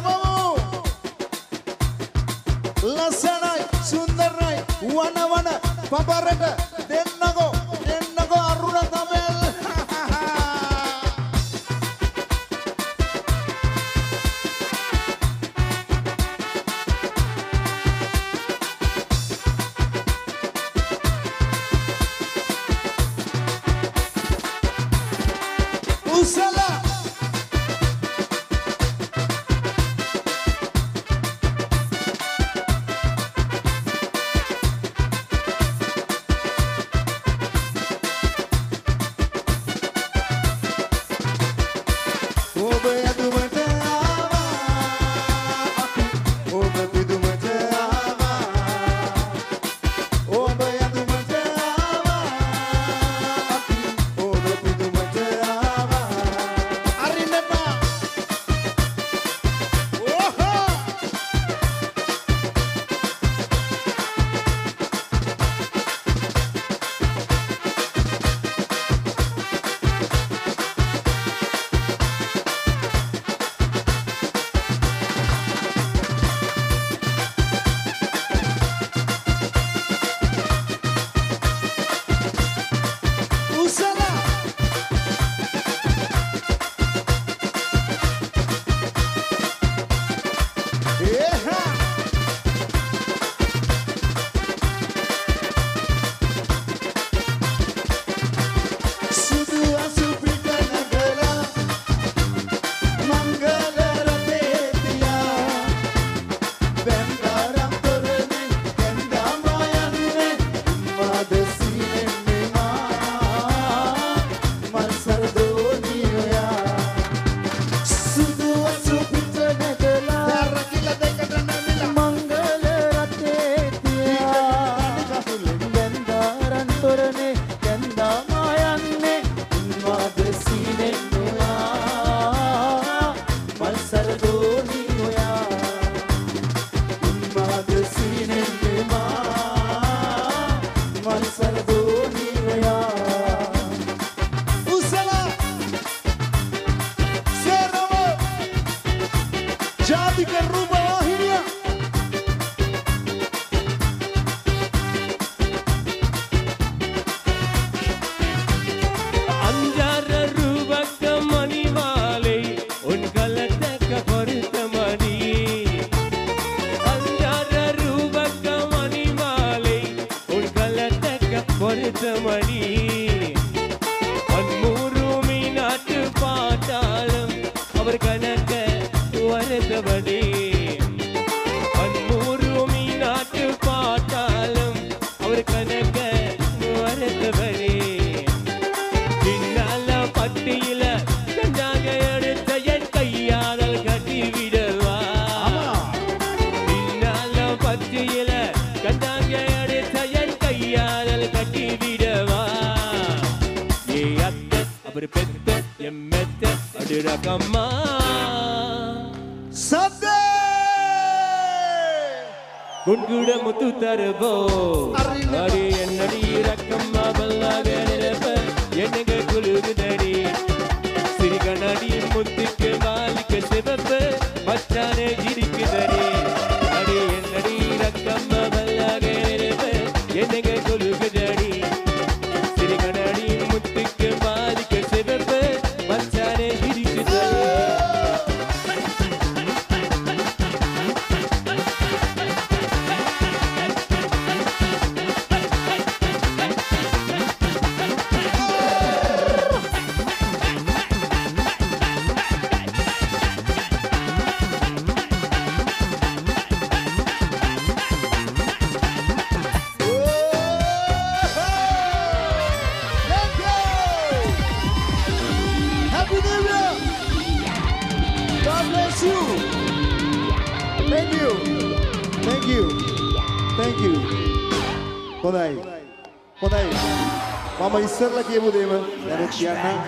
ඉස්සරලා කියපු දේම දැනුත් කියන්න.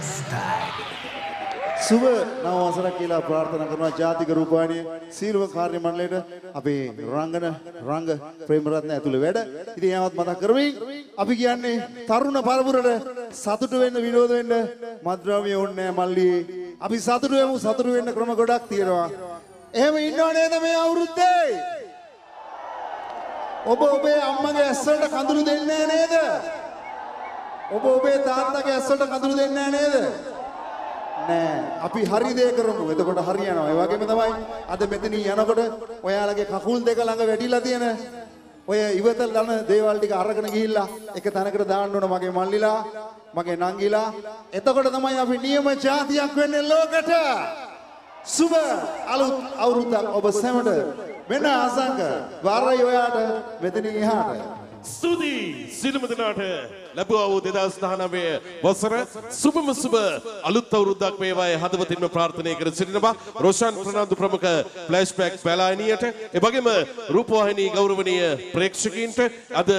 සුබ නව වසරක් කියලා ප්‍රාර්ථනා කරනවා ජාතික රූපවාහිනිය සීලව කාර්ය මණ්ඩලයට අපේ රංගන රංග ප්‍රේමරත්න ඇතුළේ වැඩ. ඉතින් ඒවත් මතක් කරමින් අපි කියන්නේ තරුණ පරපුරට සතුටු වෙන්න විනෝද වෙන්න මත්ද්‍රව්‍ය ඕනේ නැහැ මල්ලි. අපි සතුටු වෙමු සතුටු වෙන්න ක්‍රම ගොඩක් තියෙනවා. එහෙම ඉන්නව නේද මේ අවුරුද්දේ? ඔබ ඔබේ අම්මගේ ඇස්වලට කඳුළු දෙන්නේ නේද? ඔබ ඔබේ තාත්තගේ ඇස්වලට කඳුළු දෙන්නේ නේද? නෑ අපි හරි දේ කරමු. එතකොට හරියනවා. ඒ වගේම තමයි අද මෙතන යනකොට ඔයාලගේ කකුල් දෙක ළඟ වැටිලා තියෙන ඔය ඉවත ලන දේවල් ටික අරගෙන ගිහිල්ලා එක තැනකට දාන්න ඕන මගේ මල්ලිලා මගේ නංගිලා. එතකොට තමයි අපි නියම ජාතියක් වෙන්නේ ලෝකෙට. සුබ අලුත් අවුරුද්දක් ඔබ සැමට වෙන අසංක වාරයි ඔයාට මෙතනින් එහාට ස්තුතියි සිළුම දෙනාට ලැබුවා වූ 2019 වසර සුබම සුබ අලුත් අවුරුද්දක් වේවායි හදවතින්ම ප්‍රාර්ථනා කර සිටිනවා රොෂාන් ප්‍රනාන්දු ප්‍රමුඛ ෆ්ලෑෂ්බැක් බැලායනියට එවැගේම රූපවාහිනී ගෞරවනීය ප්‍රේක්ෂකයින්ට අද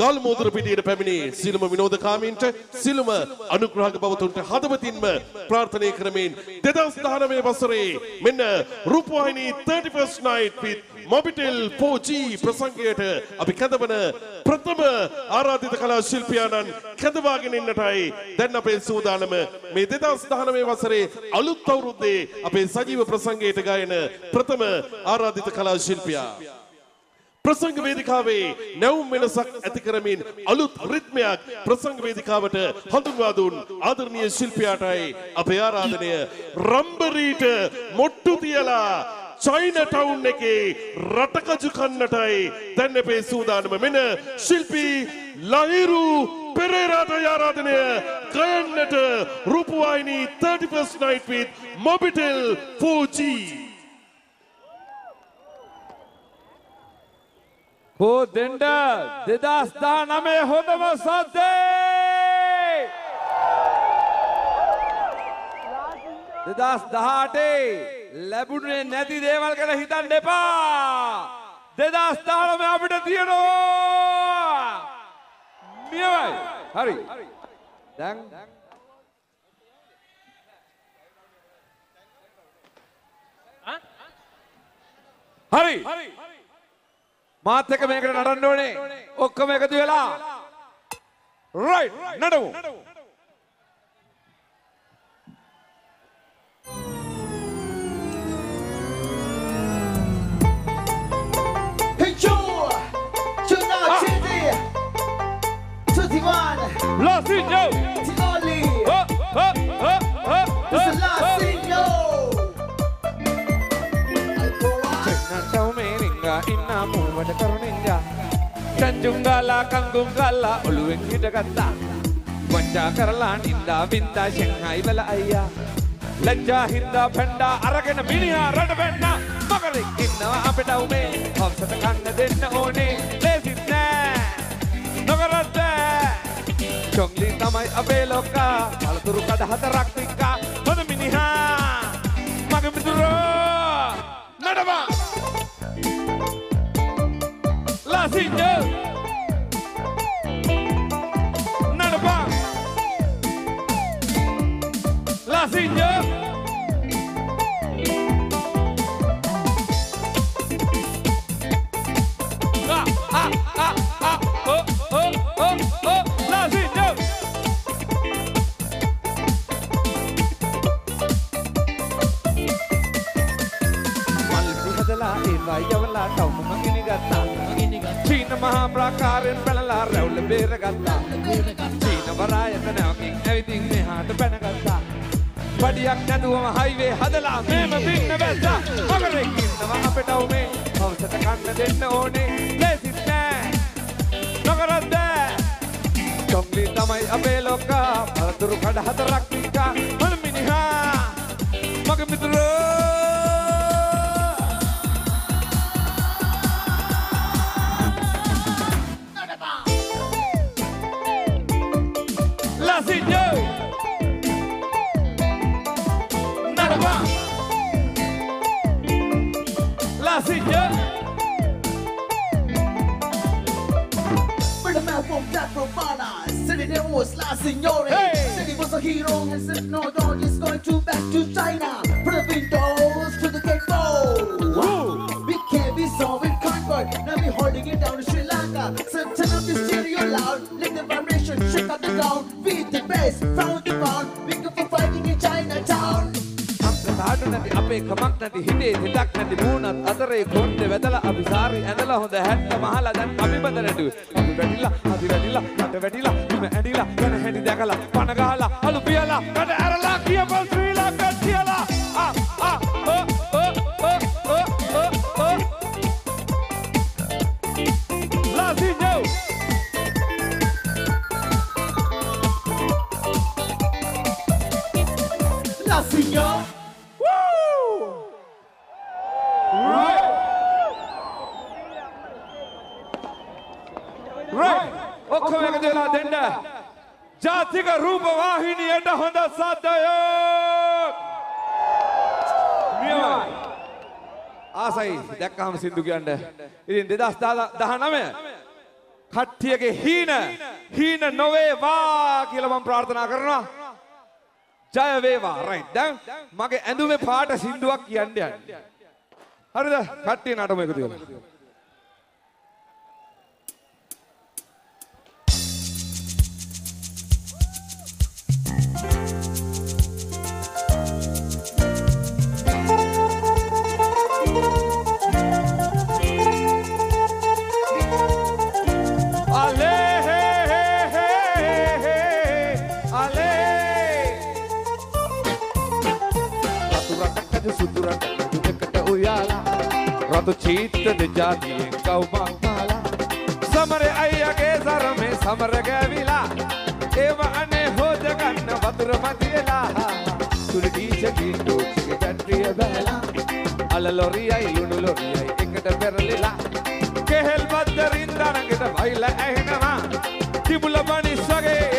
ගල් මෝදුර පිටියට පැමිණි සිළුම විනෝදකාමීන්ට සිළුම අනුග්‍රහක බවතුන්ට හදවතින්ම ප්‍රාර්ථනා කරමින් 2019 වසරේ මෙන්න රූපවාහිනී 31st night with Mobitel 4G ප්‍රසංගයට අපි කැඳවන ප්‍රථම ආරාධිත කලා ශිල්පියාණන් කැඳවාගෙන ඉන්නටයි. දැන් අපේ සූදානම මේ 2019 වසරේ අලුත් අවුරුද්දේ අපේ සජීව ප්‍රසංගයට ගායන ප්‍රථම ආරාධිත කලා ශිල්පියා. ප්‍රසංග වේදිකාවේ නැවුම් වෙනසක් ඇති කරමින් අලුත් රිද්මයක් ප්‍රසංග වේදිකාවට හඳුන්වා දුන් ආදරණීය ශිල්පියාටයි අපේ ආරාධනය. රම්බරීට මොට්ටු තියලා චයින ටවුන් එකේ රටකජු කන්නටයි. දැන් අපේ සූදානම මෙන ශිල්පී ලහිරු පෙරේරාට ආරාධනය ගයන්නට රූපවාහිනී 31st night with Mobitel 4G කෝ දෙන්ඩ දෙදස් දා නමේ හොඳම සද්දේ! දෙදස් දහටේ ලැබුණේ නැති දේවල් කළ හිතන්න එපා. දෙදස් දානම අපිට තියෙනවා. නියමයි හරි. දැන් හරි. මාත් එක මේකට නටන්න ඕනේ. ඔක්කොම එකතු වෙලා. රයිට් නඩමු. Lasinho! Tivoli! Oh, oh, oh, oh, oh, it's Lasinho! චෙන්නටවමේරිංග ඉන්න මූවට කරුණින්ග චංජුංගලා කංගුංගලා ඔළුවෙන් හිටගත්තා වංචා කරලා නින්දා වින්දා ෂංහායි වල අයියා ලැජ්ජා හින්දා පැන්ඩා අරගෙන මිනිහා රට වෙන්න මගරෙක් ඉන්නවා අපිට උමේ හවසට කන්න දෙන්න ඕනේ චොක්ලි තමයි අපේ ලොක්කා පළතුරු කඩ හතරක් වික්කා දුරාකාරයෙන් පැනලා රැවුල බේරගත්තා චීන වරායත නැවකින් ඇවිදින් මෙහාට පැනගත්තා පඩියක් නැදුවම හයිවේ හදලා මේම පින්න බැස්සා මගරෙක් ඉන්නවා අපට උමේ පවසට කන්න දෙන්න ඕනේ ලේසිත් නෑ නොකරත් බෑ චොක්ලි තමයි අපේ ලොක්කා පළතුරු කඩ හතරක් නිකා මම මිනිහා මගේ මිතුරෝ දෙදස් දහනමය කට්ටියගේ හීන හීන නොවේවා කියලමම් ප්‍රාර්ථනා කරනවා. ජයවේවා රයි දැන් මගේ ඇඳුමේ පාට සින්දුවක් කියන්න. යන්න හරිද? කට්ටිය නටම එකතු වෙලා. චීත්ත දෙජාතියෙන් කවුමක් දාලා සමර අයියගේ සරමේ සමර ගැවිලා ඒව අනේ හොද ගන්න වතුර මතියලා සුරකීචකී ටෝච්චගේ බැටරිය බැලලා අල ලොරියයි ලුණු ලොරියයි එකට පෙරලිලා කෙහෙල් බද්දරින් දනකට වයිල ඇහෙනවා තිබුල මනිස්සගේ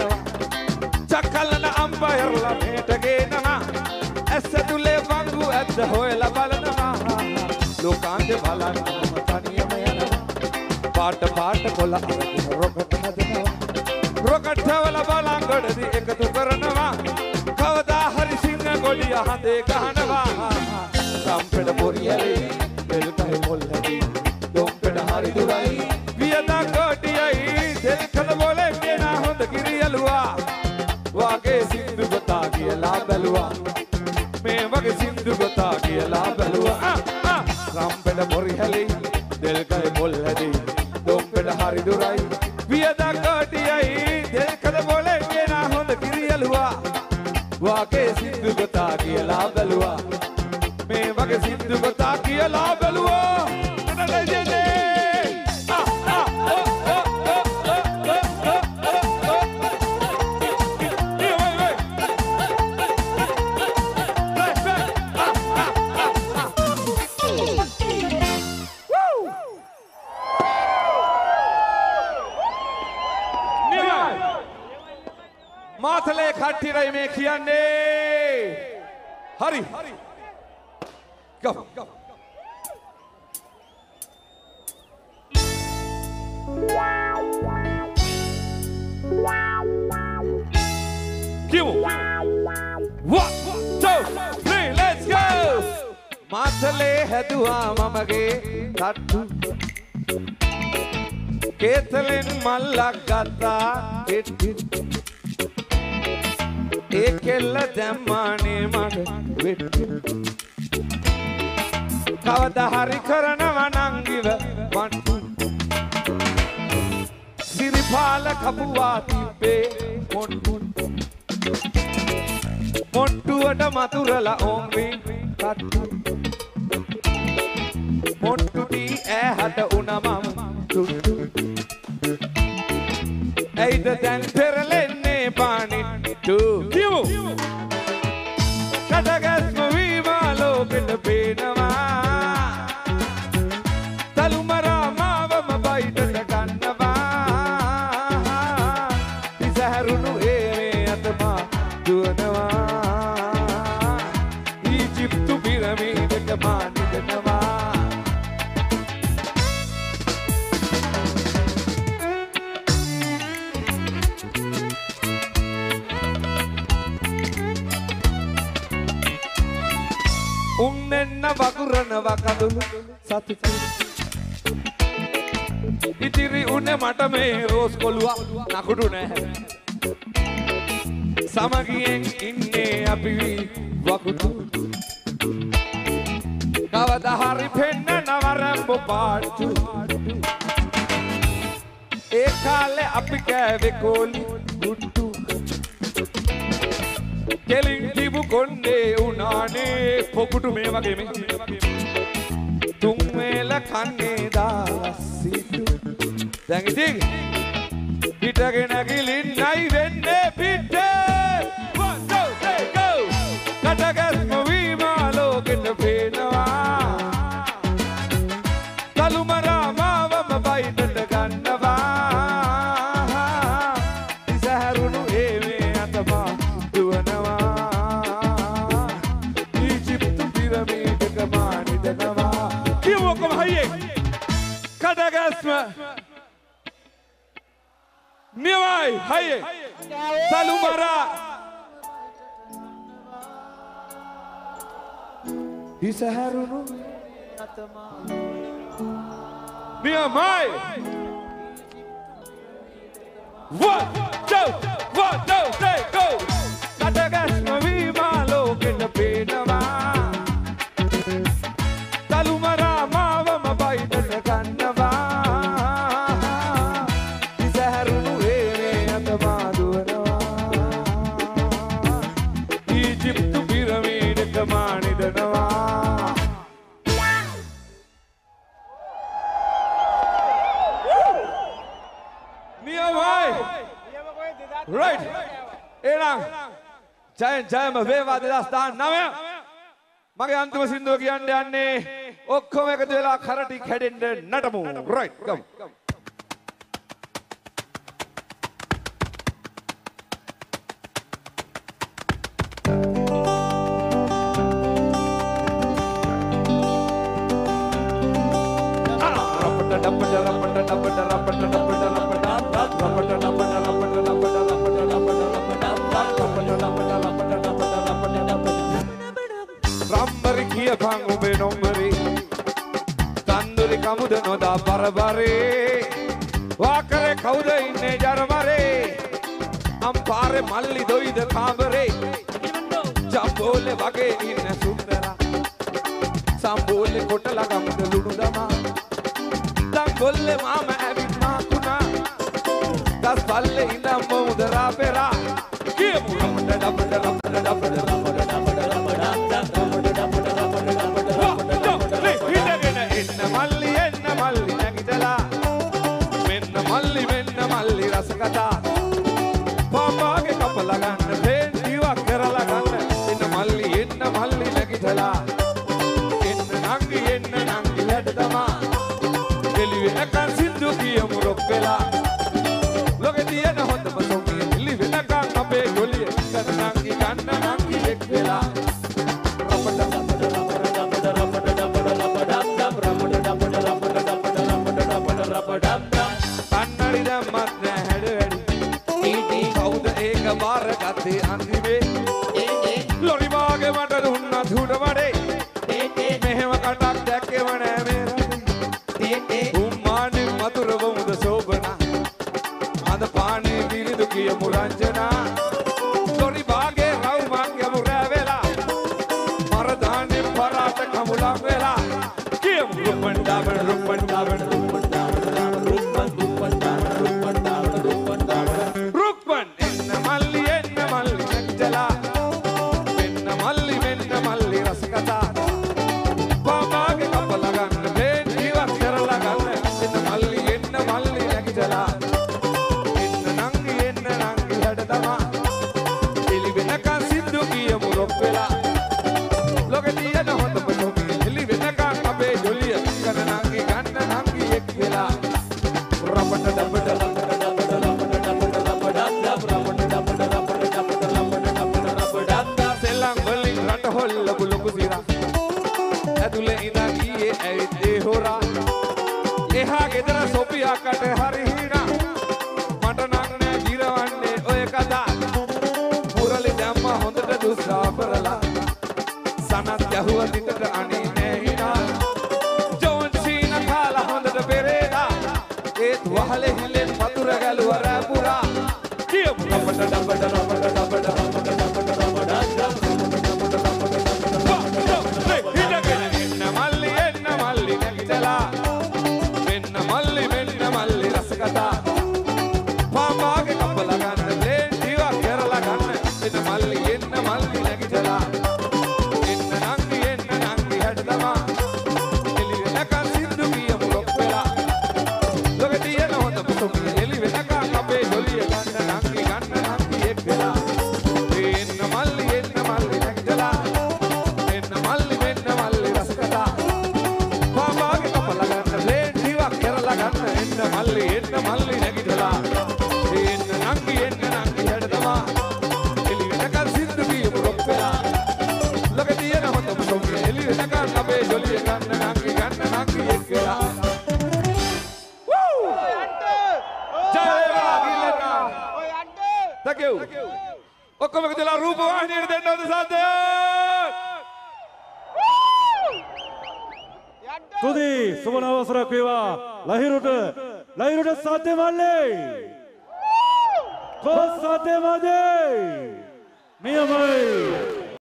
තොකුත් අයිනවා චක්කලන අම්පයර්ලා මේට ගේනවා ඇස තුලේ වංගු ඇද්ද හොයලා බලනවා. ලෝකාන්ත බලන්න මම තනියම යනවා. පාට පාට කොළ අරගෙන රොකට් හදනවා. රොකට් වල බලංගොඩදී එකතු කරනවා. කවදා හරි සිංහ ගොඩිය හඳේ ගහනවා. සම්පෙඩ පොරියලේ බැලුවා. මේ වගේ සින්දු ගොතා කියලා බැලුවා. රම්පෙඩ පොරියලේ දෙල්කයි පොල්ලදී දොම්පෙඩ හරි දුරයි. වියදා කොටියයි දෙල් කල බෝලේ ගෙන හොඳ කිරියලුවා. වාගේ සින්දු ගොතා කියලා බැලුවා. මේ වගේ සින්දු ගොතා කියලා බැලුවා කවදා හරි පෙන්නනව රැම්බෝ පාට්ටු ඒ කාලේ අපි කෑවේ කෝලි ගුට්ටු කෙලින් තිබු කොන්්ඩේ උනානේ පොකුටු මේ වගේ මේ. තුන්වේල කන්නේ දාසිටු දැන් ඉතින් හිටගෙන ගිලින්නයි වෙන්නේ පිට. haye haye. Salu mara Isaharunu Minha mãe One, two, one, two, three, go. Katagas mami malo kinapinama ජයෙන් ජයම වේවා 2019 මගේ අන්තිම සින්දුව කියන්න යන්නේ ඔක්කොම එකතු වෙලා කරටි කැඩෙන්න නටමු. රයිට් ගමු ખુદનો દા બરબરે વાકરે ખવદઈને જરમરે અંપારે મલ્લી દોઈદ ખાબરે જાંબોલે વગે ઇને સુંદરા સાંબોલે કોટલા ગમદ લુડુદમા દંગોલે મામ એવી માકુના દસ પલ્લે ઇના મોદરા પેરા કે મુરમ ડબ ડબ ડબ ડબ Lo que tiene es